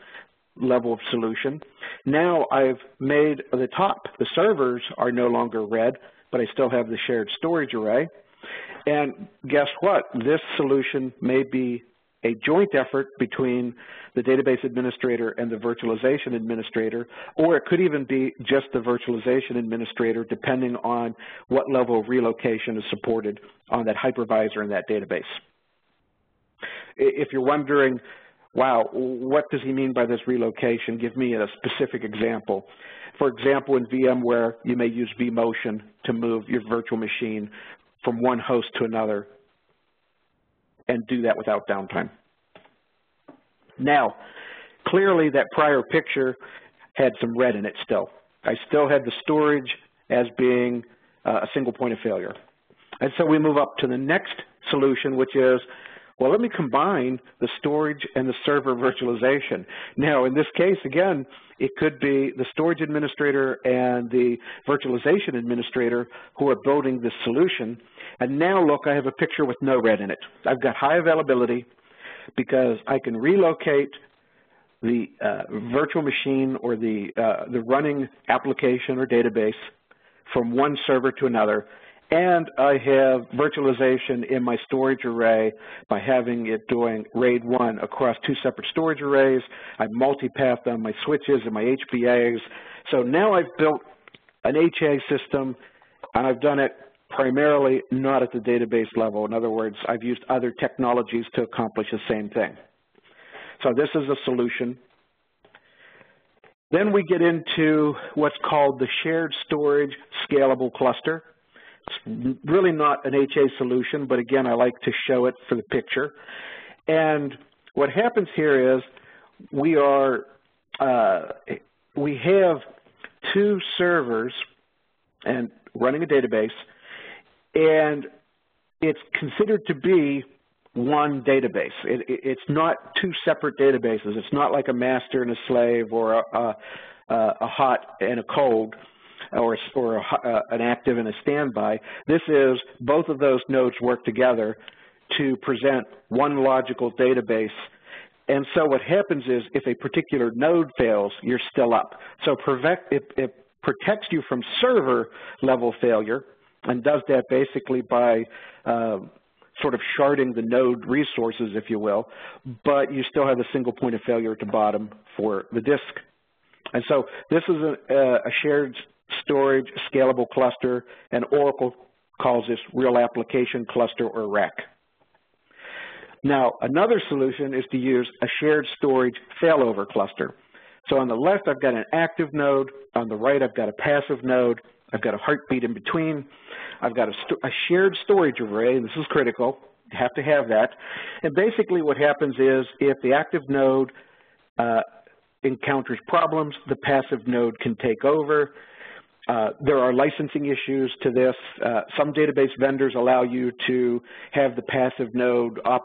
level of solution. Now I've made the top, the servers are no longer red, but I still have the shared storage array. And guess what? This solution may be a joint effort between the database administrator and the virtualization administrator, or it could even be just the virtualization administrator depending on what level of relocation is supported on that hypervisor in that database. If you're wondering, wow, what does he mean by this relocation? Give me a specific example. For example, in VMware, you may use vMotion to move your virtual machine from one host to another and do that without downtime. Now, clearly that prior picture had some red in it still. I still had the storage as being uh, a single point of failure. And so we move up to the next solution, which is well, let me combine the storage and the server virtualization. Now, in this case, again, it could be the storage administrator and the virtualization administrator who are building this solution. And now, look, I have a picture with no red in it. I've got high availability because I can relocate the uh, virtual machine or the, uh, the running application or database from one server to another and I have virtualization in my storage array by having it doing RAID 1 across two separate storage arrays. I've multipathed on my switches and my HBAs. So now I've built an HA system, and I've done it primarily not at the database level. In other words, I've used other technologies to accomplish the same thing. So this is a solution. Then we get into what's called the shared storage scalable cluster. It's really not an HA solution, but again, I like to show it for the picture. And what happens here is we are, uh, we have two servers and running a database, and it's considered to be one database. It, it, it's not two separate databases. It's not like a master and a slave or a, a, a hot and a cold or, or a, uh, an active and a standby. This is both of those nodes work together to present one logical database. And so what happens is if a particular node fails, you're still up. So it, it protects you from server level failure and does that basically by uh, sort of sharding the node resources, if you will, but you still have a single point of failure at the bottom for the disk. And so this is a, a shared storage, scalable cluster, and Oracle calls this real application cluster or RAC. Now, another solution is to use a shared storage failover cluster. So on the left, I've got an active node. On the right, I've got a passive node. I've got a heartbeat in between. I've got a, a shared storage array, this is critical. You have to have that. And basically what happens is if the active node uh, encounters problems, the passive node can take over. Uh, there are licensing issues to this. Uh, some database vendors allow you to have the passive node uh,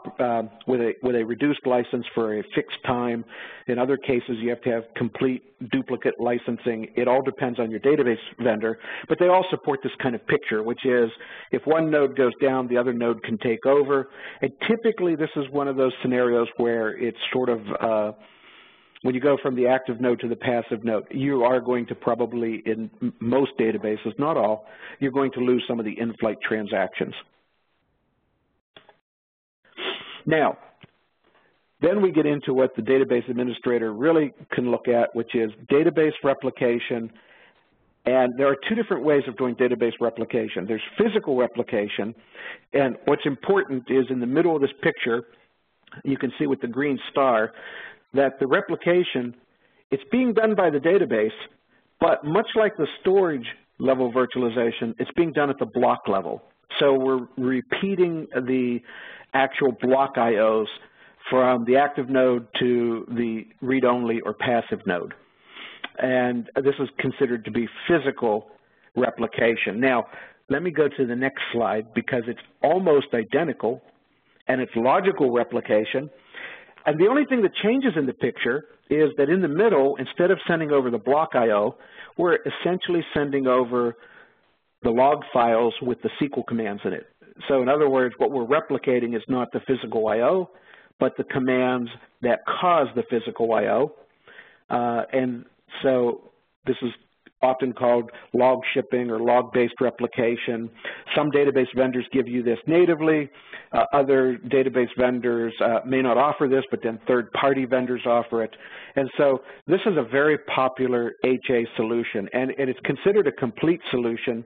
with, a, with a reduced license for a fixed time. In other cases, you have to have complete duplicate licensing. It all depends on your database vendor. But they all support this kind of picture, which is if one node goes down, the other node can take over. And typically, this is one of those scenarios where it's sort of uh, when you go from the active node to the passive node, you are going to probably, in most databases, not all, you're going to lose some of the in-flight transactions. Now, then we get into what the database administrator really can look at, which is database replication. And there are two different ways of doing database replication. There's physical replication, and what's important is in the middle of this picture, you can see with the green star, that the replication, it's being done by the database, but much like the storage level virtualization, it's being done at the block level. So we're repeating the actual block IOs from the active node to the read-only or passive node. and this is considered to be physical replication. Now, let me go to the next slide because it's almost identical, and it's logical replication. And the only thing that changes in the picture is that in the middle, instead of sending over the block I.O., we're essentially sending over the log files with the SQL commands in it. So in other words, what we're replicating is not the physical I.O., but the commands that cause the physical I.O. Uh, and so this is often called log shipping or log-based replication. Some database vendors give you this natively. Uh, other database vendors uh, may not offer this, but then third-party vendors offer it. And so this is a very popular HA solution, and, and it's considered a complete solution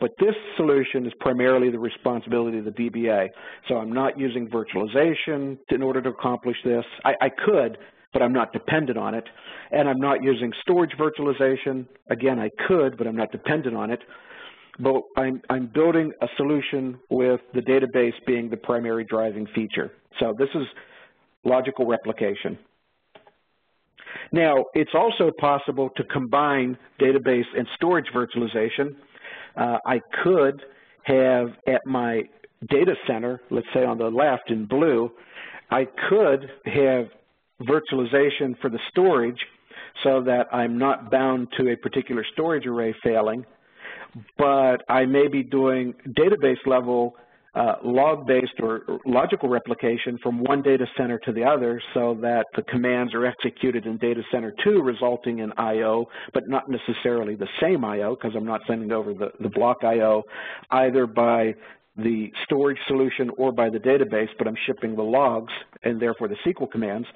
but this solution is primarily the responsibility of the DBA. So I'm not using virtualization in order to accomplish this. I, I could, but I'm not dependent on it. And I'm not using storage virtualization. Again, I could, but I'm not dependent on it. But I'm, I'm building a solution with the database being the primary driving feature. So this is logical replication. Now, it's also possible to combine database and storage virtualization uh, I could have at my data center, let's say on the left in blue, I could have virtualization for the storage so that I'm not bound to a particular storage array failing, but I may be doing database level uh, log-based or logical replication from one data center to the other so that the commands are executed in data center 2 resulting in I.O., but not necessarily the same I.O. because I'm not sending over the, the block I.O. either by the storage solution or by the database, but I'm shipping the logs and therefore the SQL commands.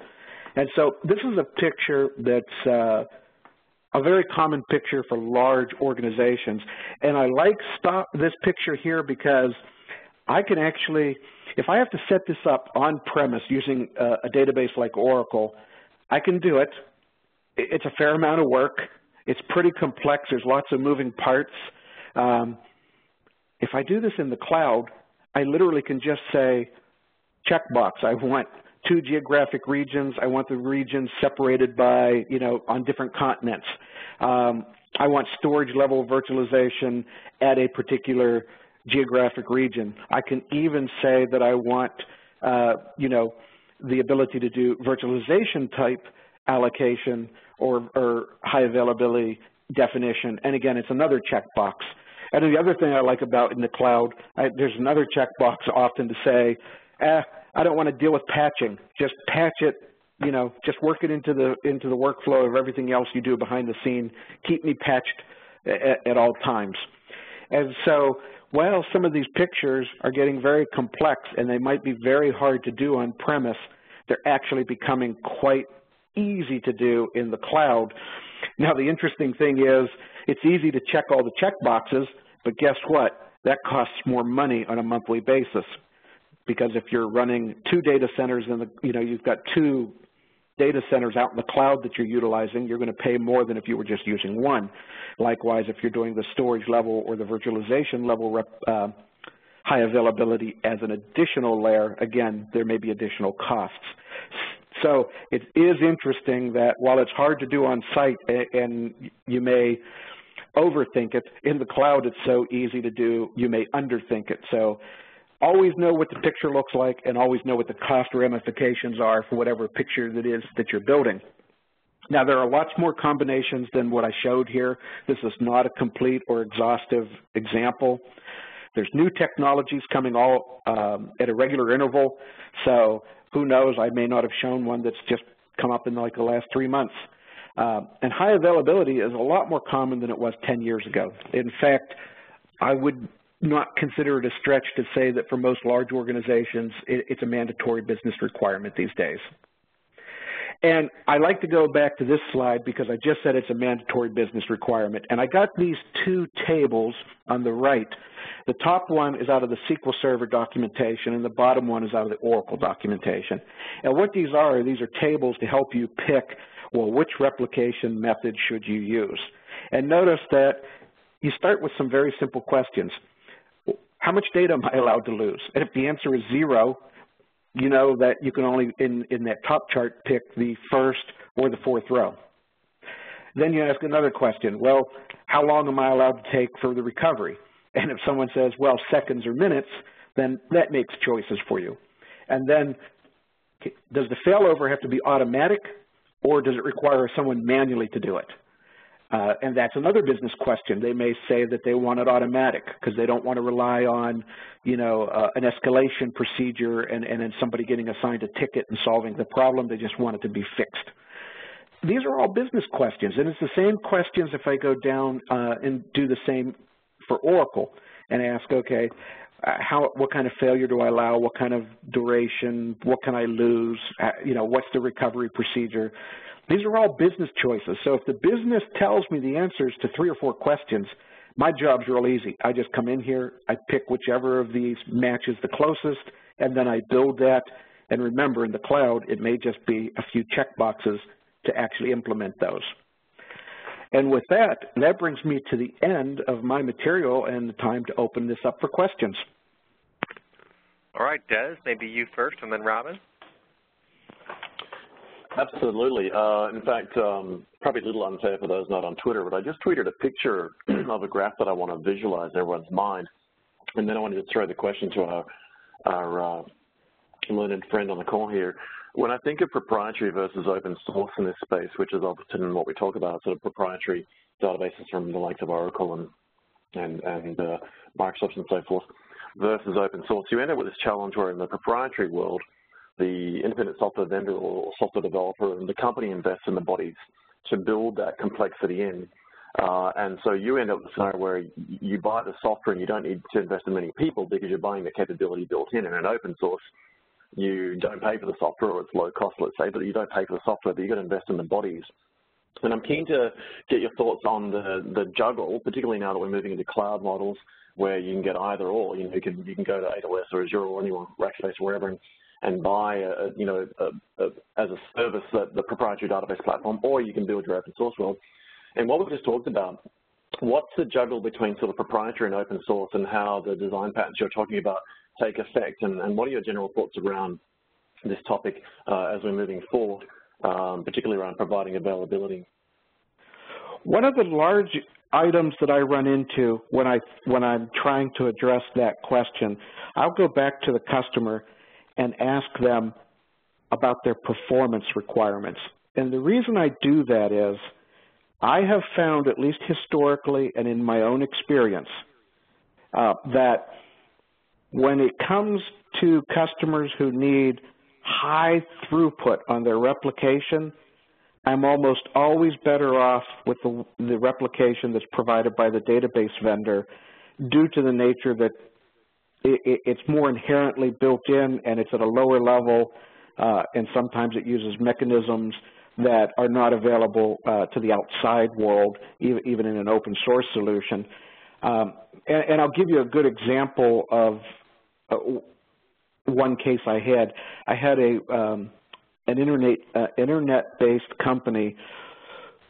And so this is a picture that's uh, a very common picture for large organizations. And I like stop this picture here because I can actually, if I have to set this up on-premise using a, a, database like Oracle, I can do it. It's a fair amount of work. It's pretty complex. There's lots of moving parts. Um, if I do this in the cloud, I literally can just say, checkbox, I want two geographic regions. I want the regions separated by, you know, on different continents. Um, I want storage level virtualization at a particular geographic region. I can even say that I want, uh, you know, the ability to do virtualization type allocation or, or high availability definition. And again, it's another checkbox. And the other thing I like about in the cloud, I, there's another checkbox often to say, eh, I don't want to deal with patching. Just patch it, you know, just work it into the into the workflow of everything else you do behind the scene. Keep me patched at, at all times. And so while some of these pictures are getting very complex and they might be very hard to do on premise, they're actually becoming quite easy to do in the cloud. Now the interesting thing is it's easy to check all the check boxes, but guess what? That costs more money on a monthly basis because if you're running two data centers and you know you've got two data centers out in the cloud that you're utilizing, you're going to pay more than if you were just using one. Likewise, if you're doing the storage level or the virtualization level rep, uh, high availability as an additional layer, again, there may be additional costs. So it is interesting that while it's hard to do on site and you may overthink it, in the cloud it's so easy to do, you may underthink it. So always know what the picture looks like and always know what the cost ramifications are for whatever picture that is that you're building. Now, there are lots more combinations than what I showed here. This is not a complete or exhaustive example. There's new technologies coming all um, at a regular interval, so who knows, I may not have shown one that's just come up in like the last three months. Uh, and high availability is a lot more common than it was 10 years ago. In fact, I would not consider it a stretch to say that for most large organizations, it, it's a mandatory business requirement these days. And I like to go back to this slide because I just said it's a mandatory business requirement. And I got these two tables on the right. The top one is out of the SQL Server documentation, and the bottom one is out of the Oracle documentation. And what these are, these are tables to help you pick, well, which replication method should you use? And notice that you start with some very simple questions how much data am I allowed to lose? And if the answer is zero, you know that you can only, in, in that top chart, pick the first or the fourth row. Then you ask another question, well, how long am I allowed to take for the recovery? And if someone says, well, seconds or minutes, then that makes choices for you. And then does the failover have to be automatic or does it require someone manually to do it? Uh, and that's another business question. They may say that they want it automatic because they don't want to rely on, you know, uh, an escalation procedure and, and then somebody getting assigned a ticket and solving the problem. They just want it to be fixed. These are all business questions, and it's the same questions if I go down uh, and do the same for Oracle and ask, okay, uh, how, what kind of failure do I allow? What kind of duration? What can I lose? Uh, you know, what's the recovery procedure? These are all business choices. So if the business tells me the answers to three or four questions, my job's real easy. I just come in here, I pick whichever of these matches the closest, and then I build that. And remember, in the cloud, it may just be a few check boxes to actually implement those. And with that, that brings me to the end of my material and the time to open this up for questions. All right, Dez, maybe you first and then Robin. Absolutely. Uh, in fact, um, probably a little unfair for those not on Twitter, but I just tweeted a picture of a graph that I want to visualize in everyone's mind. And then I wanted to throw the question to our, our uh, learned friend on the call here. When I think of proprietary versus open source in this space, which is often what we talk about, sort of proprietary databases from the likes of Oracle and, and, and uh, Microsoft and so forth, versus open source, you end up with this challenge where in the proprietary world, the independent software vendor or software developer and the company invests in the bodies to build that complexity in. Uh, and so you end up with a scenario where you buy the software and you don't need to invest in many people because you're buying the capability built in. And in an open source, you don't pay for the software or it's low cost, let's say, but you don't pay for the software, but you've got to invest in the bodies. And I'm keen to get your thoughts on the, the juggle, particularly now that we're moving into cloud models where you can get either or. You know, you can, you can go to AWS or Azure or anyone, Rackspace or wherever, and and buy, a, you know, a, a, as a service that the proprietary database platform, or you can build your open source world. And what we just talked about, what's the juggle between sort of proprietary and open source and how the design patterns you're talking about take effect, and, and what are your general thoughts around this topic uh, as we're moving forward, um, particularly around providing availability? One of the large items that I run into when I when I'm trying to address that question, I'll go back to the customer and ask them about their performance requirements. And the reason I do that is I have found, at least historically and in my own experience, uh, that when it comes to customers who need high throughput on their replication, I'm almost always better off with the, the replication that's provided by the database vendor due to the nature that it, it's more inherently built in and it's at a lower level uh, and sometimes it uses mechanisms that are not available uh, to the outside world, even, even in an open source solution. Um, and, and, I'll give you a good example of uh, one case I had. I had a um, an internet uh, internet-based company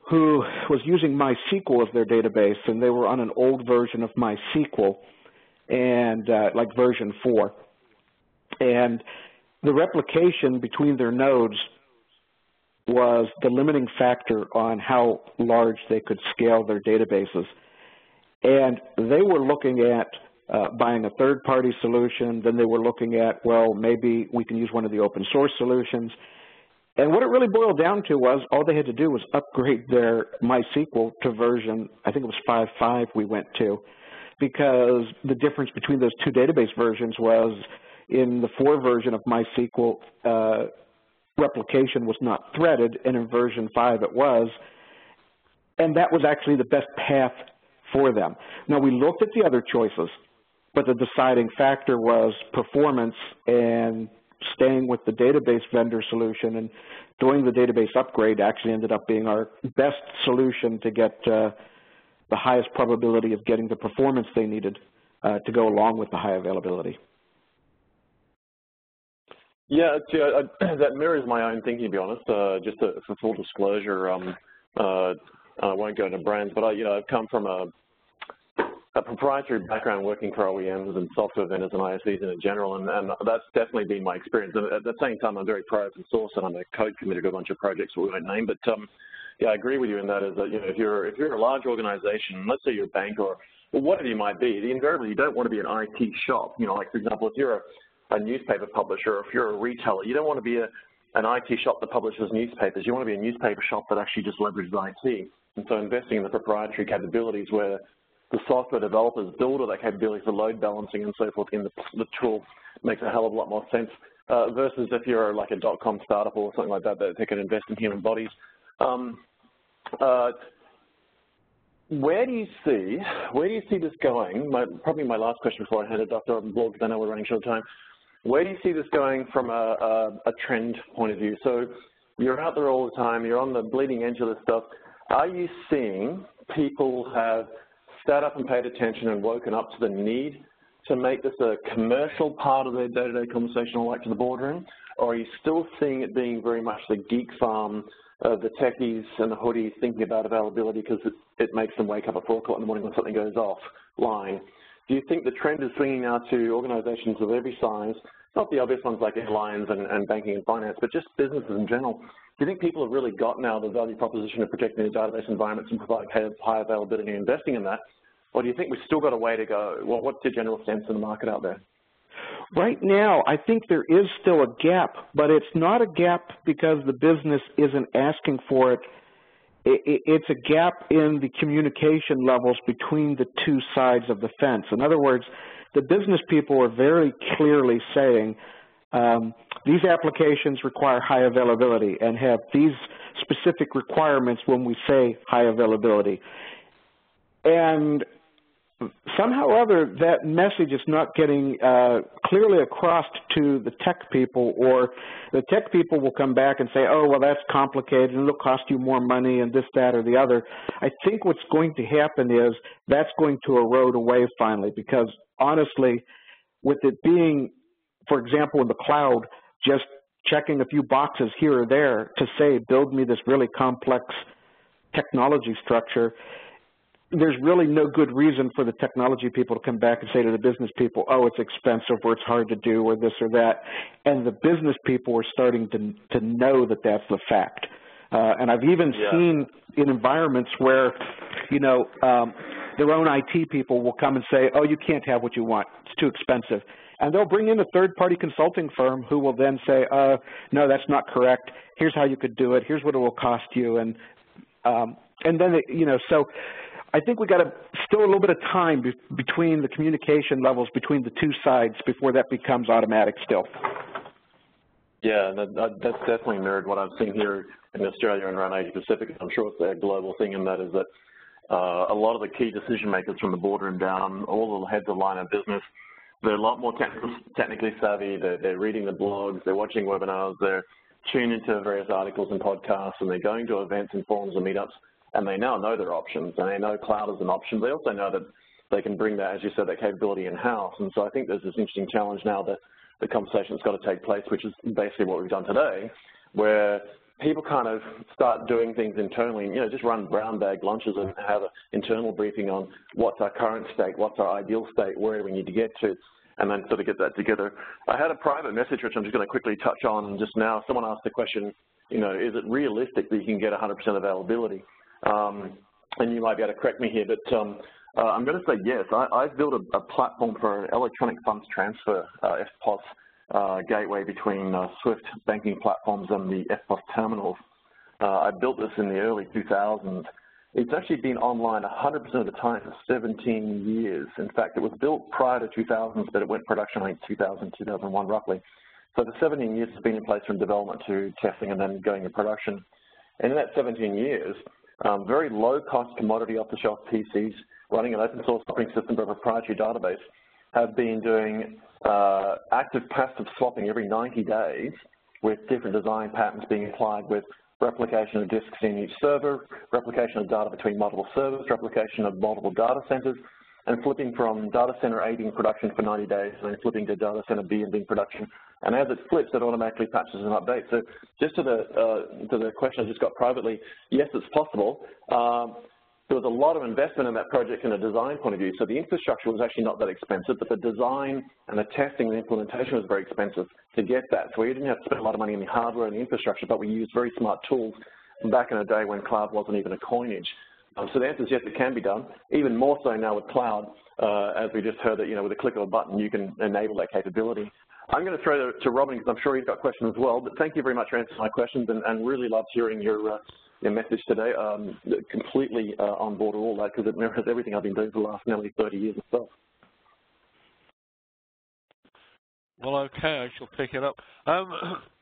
who was using MySQL as their database, and they were on an old version of MySQL and uh, like version 4. And the replication between their nodes was the limiting factor on how large they could scale their databases. And they were looking at uh, buying a third-party solution. Then they were looking at, well, maybe we can use one of the open source solutions. And what it really boiled down to was all they had to do was upgrade their MySQL to version, I think it was 5.5 we went to because the difference between those two database versions was in the 4 version of MySQL, uh, replication was not threaded, and in version 5 it was. And that was actually the best path for them. Now, we looked at the other choices, but the deciding factor was performance and staying with the database vendor solution and doing the database upgrade actually ended up being our best solution to get uh, the highest probability of getting the performance they needed uh, to go along with the high availability. Yeah, that mirrors my own thinking, to be honest. Uh, just to, for full disclosure, um, uh, I won't go into brands, but I, you know, I've come from a, a, proprietary background working for OEMs and software vendors and ISVs in general, and, and, that's definitely been my experience. And at the same time, I'm very pro open source, and I'm a code committer to a bunch of projects we won't name, but um, yeah, I agree with you in that is that, you know, if you're, if you're a large organization, let's say you're a bank or whatever you might be, the invariably you don't want to be an IT shop. You know, like for example, if you're a, a newspaper publisher or if you're a retailer, you don't want to be a, an IT shop that publishes newspapers. You want to be a newspaper shop that actually just leverages IT. And so investing in the proprietary capabilities where the software developers build all that capability for load balancing and so forth in the, the tool makes a hell of a lot more sense uh, versus if you're like a dot-com startup or something like that that they can invest in human bodies. Um, uh, where do you see where do you see this going? My, probably my last question before I hand it off to Dr. Bloor, because I know we're running short of time. Where do you see this going from a, a, a trend point of view? So you're out there all the time, you're on the bleeding edge of this stuff. Are you seeing people have sat up and paid attention and woken up to the need to make this a commercial part of their day-to-day -day conversation way to the boardroom? Or are you still seeing it being very much the geek farm uh, the techies and the hoodies thinking about availability because it, it makes them wake up at 4 o'clock in the morning when something goes offline. Do you think the trend is swinging now to organizations of every size, not the obvious ones like airlines and, and banking and finance, but just businesses in general? Do you think people have really got now the value proposition of protecting their database environments and providing high availability and investing in that? Or do you think we've still got a way to go? Well, what's your general sense in the market out there? Right now, I think there is still a gap, but it's not a gap because the business isn't asking for it. It's a gap in the communication levels between the two sides of the fence. In other words, the business people are very clearly saying um, these applications require high availability and have these specific requirements when we say high availability. And somehow or other that message is not getting uh, clearly across to the tech people or the tech people will come back and say, oh, well, that's complicated and it'll cost you more money and this, that, or the other. I think what's going to happen is that's going to erode away finally because honestly, with it being, for example, in the cloud, just checking a few boxes here or there to say, build me this really complex technology structure, there's really no good reason for the technology people to come back and say to the business people, oh, it's expensive or it's hard to do or this or that. And the business people are starting to, to know that that's the fact. Uh, and I've even yeah. seen in environments where, you know, um, their own IT people will come and say, oh, you can't have what you want. It's too expensive. And they'll bring in a third-party consulting firm who will then say, uh, no, that's not correct. Here's how you could do it. Here's what it will cost you. And um, and then, it, you know, so I think we got a, still a little bit of time be, between the communication levels between the two sides before that becomes automatic still. Yeah, that, that's definitely mirrored what I've seen here in Australia and around Asia Pacific. I'm sure it's a global thing, and that is that uh, a lot of the key decision makers from the boardroom down, all the heads of line of business, they're a lot more technically savvy. They're, they're reading the blogs, they're watching webinars, they're tuning into various articles and podcasts, and they're going to events and forums and meetups and they now know their options, and they know cloud is an option. They also know that they can bring that, as you said, that capability in-house. And so I think there's this interesting challenge now that the conversation's got to take place, which is basically what we've done today, where people kind of start doing things internally, you know, just run brown bag lunches and have an internal briefing on what's our current state, what's our ideal state, where do we need to get to, and then sort of get that together. I had a private message, which I'm just going to quickly touch on just now. Someone asked the question, you know, is it realistic that you can get 100% availability? Um, and you might be able to correct me here, but um, uh, I'm going to say yes. I, have built a, a, platform for electronic funds transfer, uh, EFTPOS, uh, gateway between uh, SWIFT banking platforms and the EFTPOS terminals. Uh, I built this in the early 2000s. It's actually been online 100% of the time for 17 years. In fact, it was built prior to 2000s, but it went production in 2000, 2001 roughly. So the 17 years has been in place from development to testing and then going to production. And in that 17 years, um, very low-cost commodity off-the-shelf PCs running an open-source operating system for a proprietary database have been doing uh, active passive swapping every 90 days with different design patterns being applied with replication of disks in each server, replication of data between multiple servers, replication of multiple data centers, and flipping from data center A being production for 90 days and then flipping to data center B and being production. And as it flips, it automatically patches and updates. So just to the, uh, to the question I just got privately, yes, it's possible. Um, there was a lot of investment in that project in a design point of view. So the infrastructure was actually not that expensive, but the design and the testing and the implementation was very expensive to get that. So we didn't have to spend a lot of money on the hardware and the infrastructure, but we used very smart tools back in a day when cloud wasn't even a coinage. Um, so the answer is yes, it can be done. Even more so now with cloud, uh, as we just heard that, you know, with a click of a button, you can enable that capability. I'm going to throw to, to Robin because I'm sure he's got questions as well. But thank you very much for answering my questions, and, and really loved hearing your uh, your message today. Um, completely uh, on board with all that because it mirrors everything I've been doing for the last nearly 30 years myself. Well, Well, okay, I shall pick it up. Um,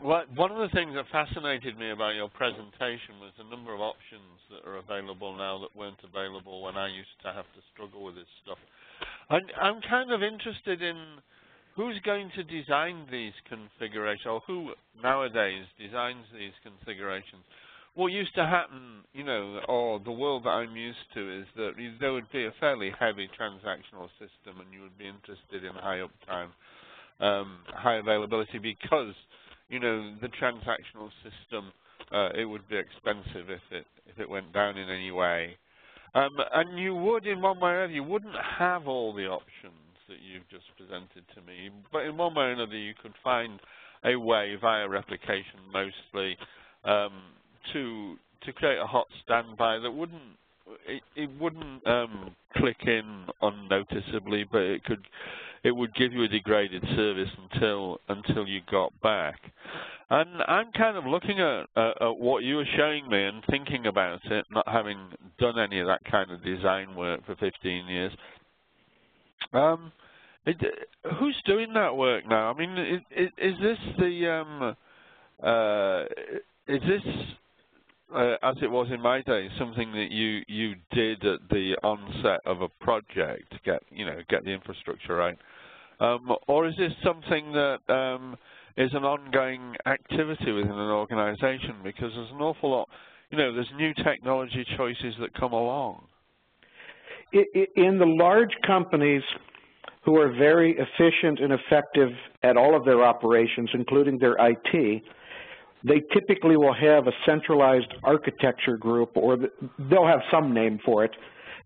one of the things that fascinated me about your presentation was the number of options that are available now that weren't available when I used to have to struggle with this stuff. I'm, I'm kind of interested in who's going to design these configurations, or who nowadays designs these configurations. What used to happen, you know, or the world that I'm used to is that there would be a fairly heavy transactional system and you would be interested in high uptime, um, high availability because, you know, the transactional system, uh, it would be expensive if it, if it went down in any way. Um, and you would, in one way or another, you wouldn't have all the options that you've just presented to me, but in one way or another, you could find a way via replication mostly um, to to create a hot standby that wouldn't it, it wouldn't um, click in unnoticeably, but it could it would give you a degraded service until until you got back. And I'm kind of looking at, uh, at what you were showing me and thinking about it, not having done any of that kind of design work for 15 years. Um, it, who's doing that work now? I mean, is, is this the um, uh, is this uh, as it was in my day, something that you you did at the onset of a project, get you know get the infrastructure right, um, or is this something that um, is an ongoing activity within an organization? Because there's an awful lot, you know, there's new technology choices that come along. In the large companies who are very efficient and effective at all of their operations, including their IT, they typically will have a centralized architecture group, or they'll have some name for it.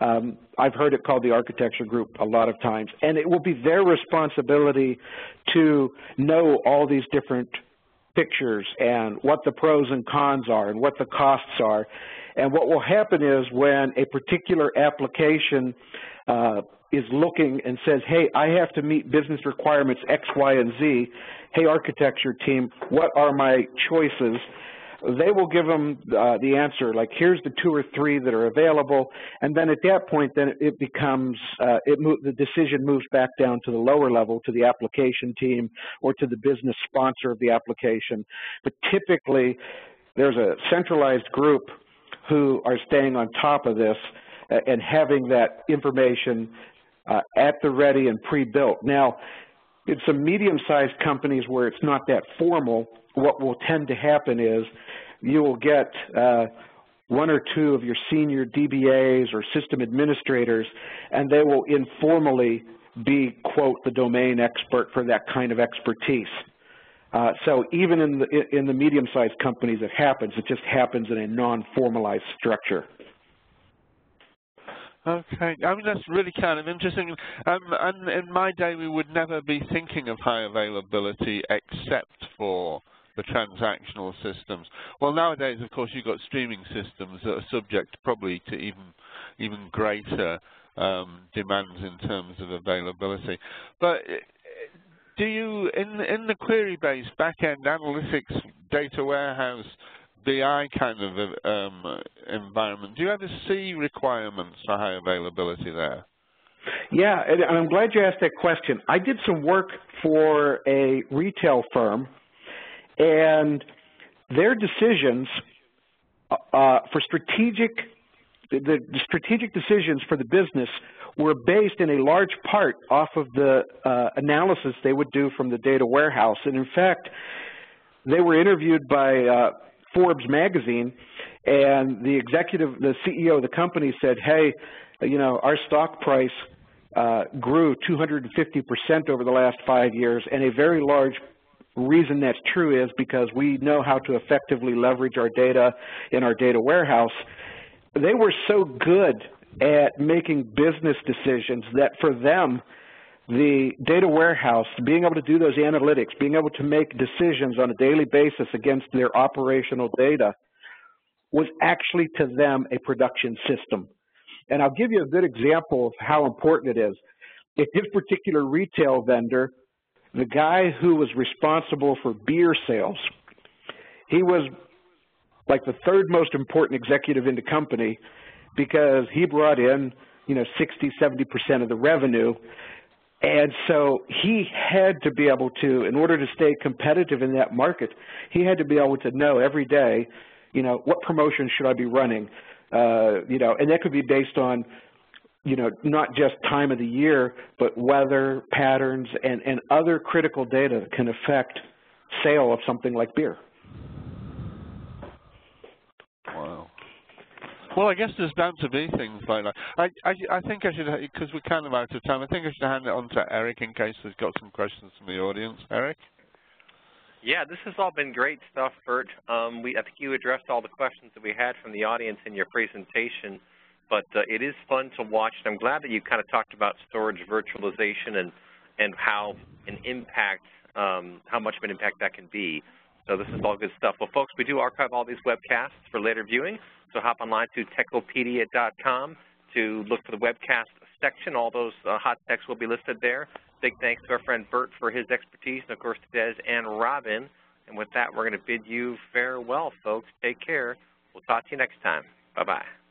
Um, I've heard it called the architecture group a lot of times, and it will be their responsibility to know all these different pictures and what the pros and cons are and what the costs are. And what will happen is when a particular application uh, is looking and says, hey, I have to meet business requirements X, Y, and Z. Hey, architecture team, what are my choices? They will give them uh, the answer, like here's the two or three that are available, and then at that point, then it becomes, uh, it the decision moves back down to the lower level, to the application team, or to the business sponsor of the application. But typically, there's a centralized group who are staying on top of this and having that information uh, at the ready and pre-built. Now, in some medium-sized companies where it's not that formal, what will tend to happen is you will get uh, one or two of your senior DBAs or system administrators, and they will informally be, quote, the domain expert for that kind of expertise. Uh, so even in the, in the medium-sized companies, it happens. It just happens in a non-formalized structure. Okay, I mean that's really kind of interesting. Um, and in my day, we would never be thinking of high availability except for the transactional systems. Well, nowadays, of course, you've got streaming systems that are subject probably to even even greater um, demands in terms of availability. But uh, do you, in in the query-based backend analytics data warehouse BI kind of um, environment, do you ever see requirements for high availability there? Yeah, and I'm glad you asked that question. I did some work for a retail firm, and their decisions uh, uh for strategic, the, the, strategic decisions for the business were based in a large part off of the uh, analysis they would do from the data warehouse. And in fact, they were interviewed by uh, Forbes magazine, and the executive, the CEO of the company said, hey, you know, our stock price uh, grew 250% over the last five years, and a very large reason that's true is because we know how to effectively leverage our data in our data warehouse. They were so good at making business decisions that for them, the data warehouse, being able to do those analytics, being able to make decisions on a daily basis against their operational data was actually to them a production system. And I'll give you a good example of how important it is. At this particular retail vendor, the guy who was responsible for beer sales, he was like the third most important executive in the company because he brought in, you know, 60, 70% of the revenue. And so he had to be able to, in order to stay competitive in that market, he had to be able to know every day, you know, what promotion should I be running? Uh, you know, and that could be based on, you know, not just time of the year, but weather patterns and, and other critical data that can affect sale of something like beer. Wow. Well, I guess there's bound to be things like that. I, I, I think I should, because we're kind of out of time, I think I should hand it on to Eric in case there's got some questions from the audience. Eric? Yeah, this has all been great stuff, Bert. Um, we, I think you addressed all the questions that we had from the audience in your presentation, but uh, it is fun to watch. And I'm glad that you kind of talked about storage virtualization and, and how an impact, um, how much of an impact that can be. So this is all good stuff. Well, folks, we do archive all these webcasts for later viewing, so hop online to techopedia.com to look for the webcast section. All those uh, Hot Techs will be listed there. Big thanks to our friend Bert for his expertise, and of course to Dez and Robin. And with that, we're going to bid you farewell, folks. Take care. We'll talk to you next time. Bye-bye.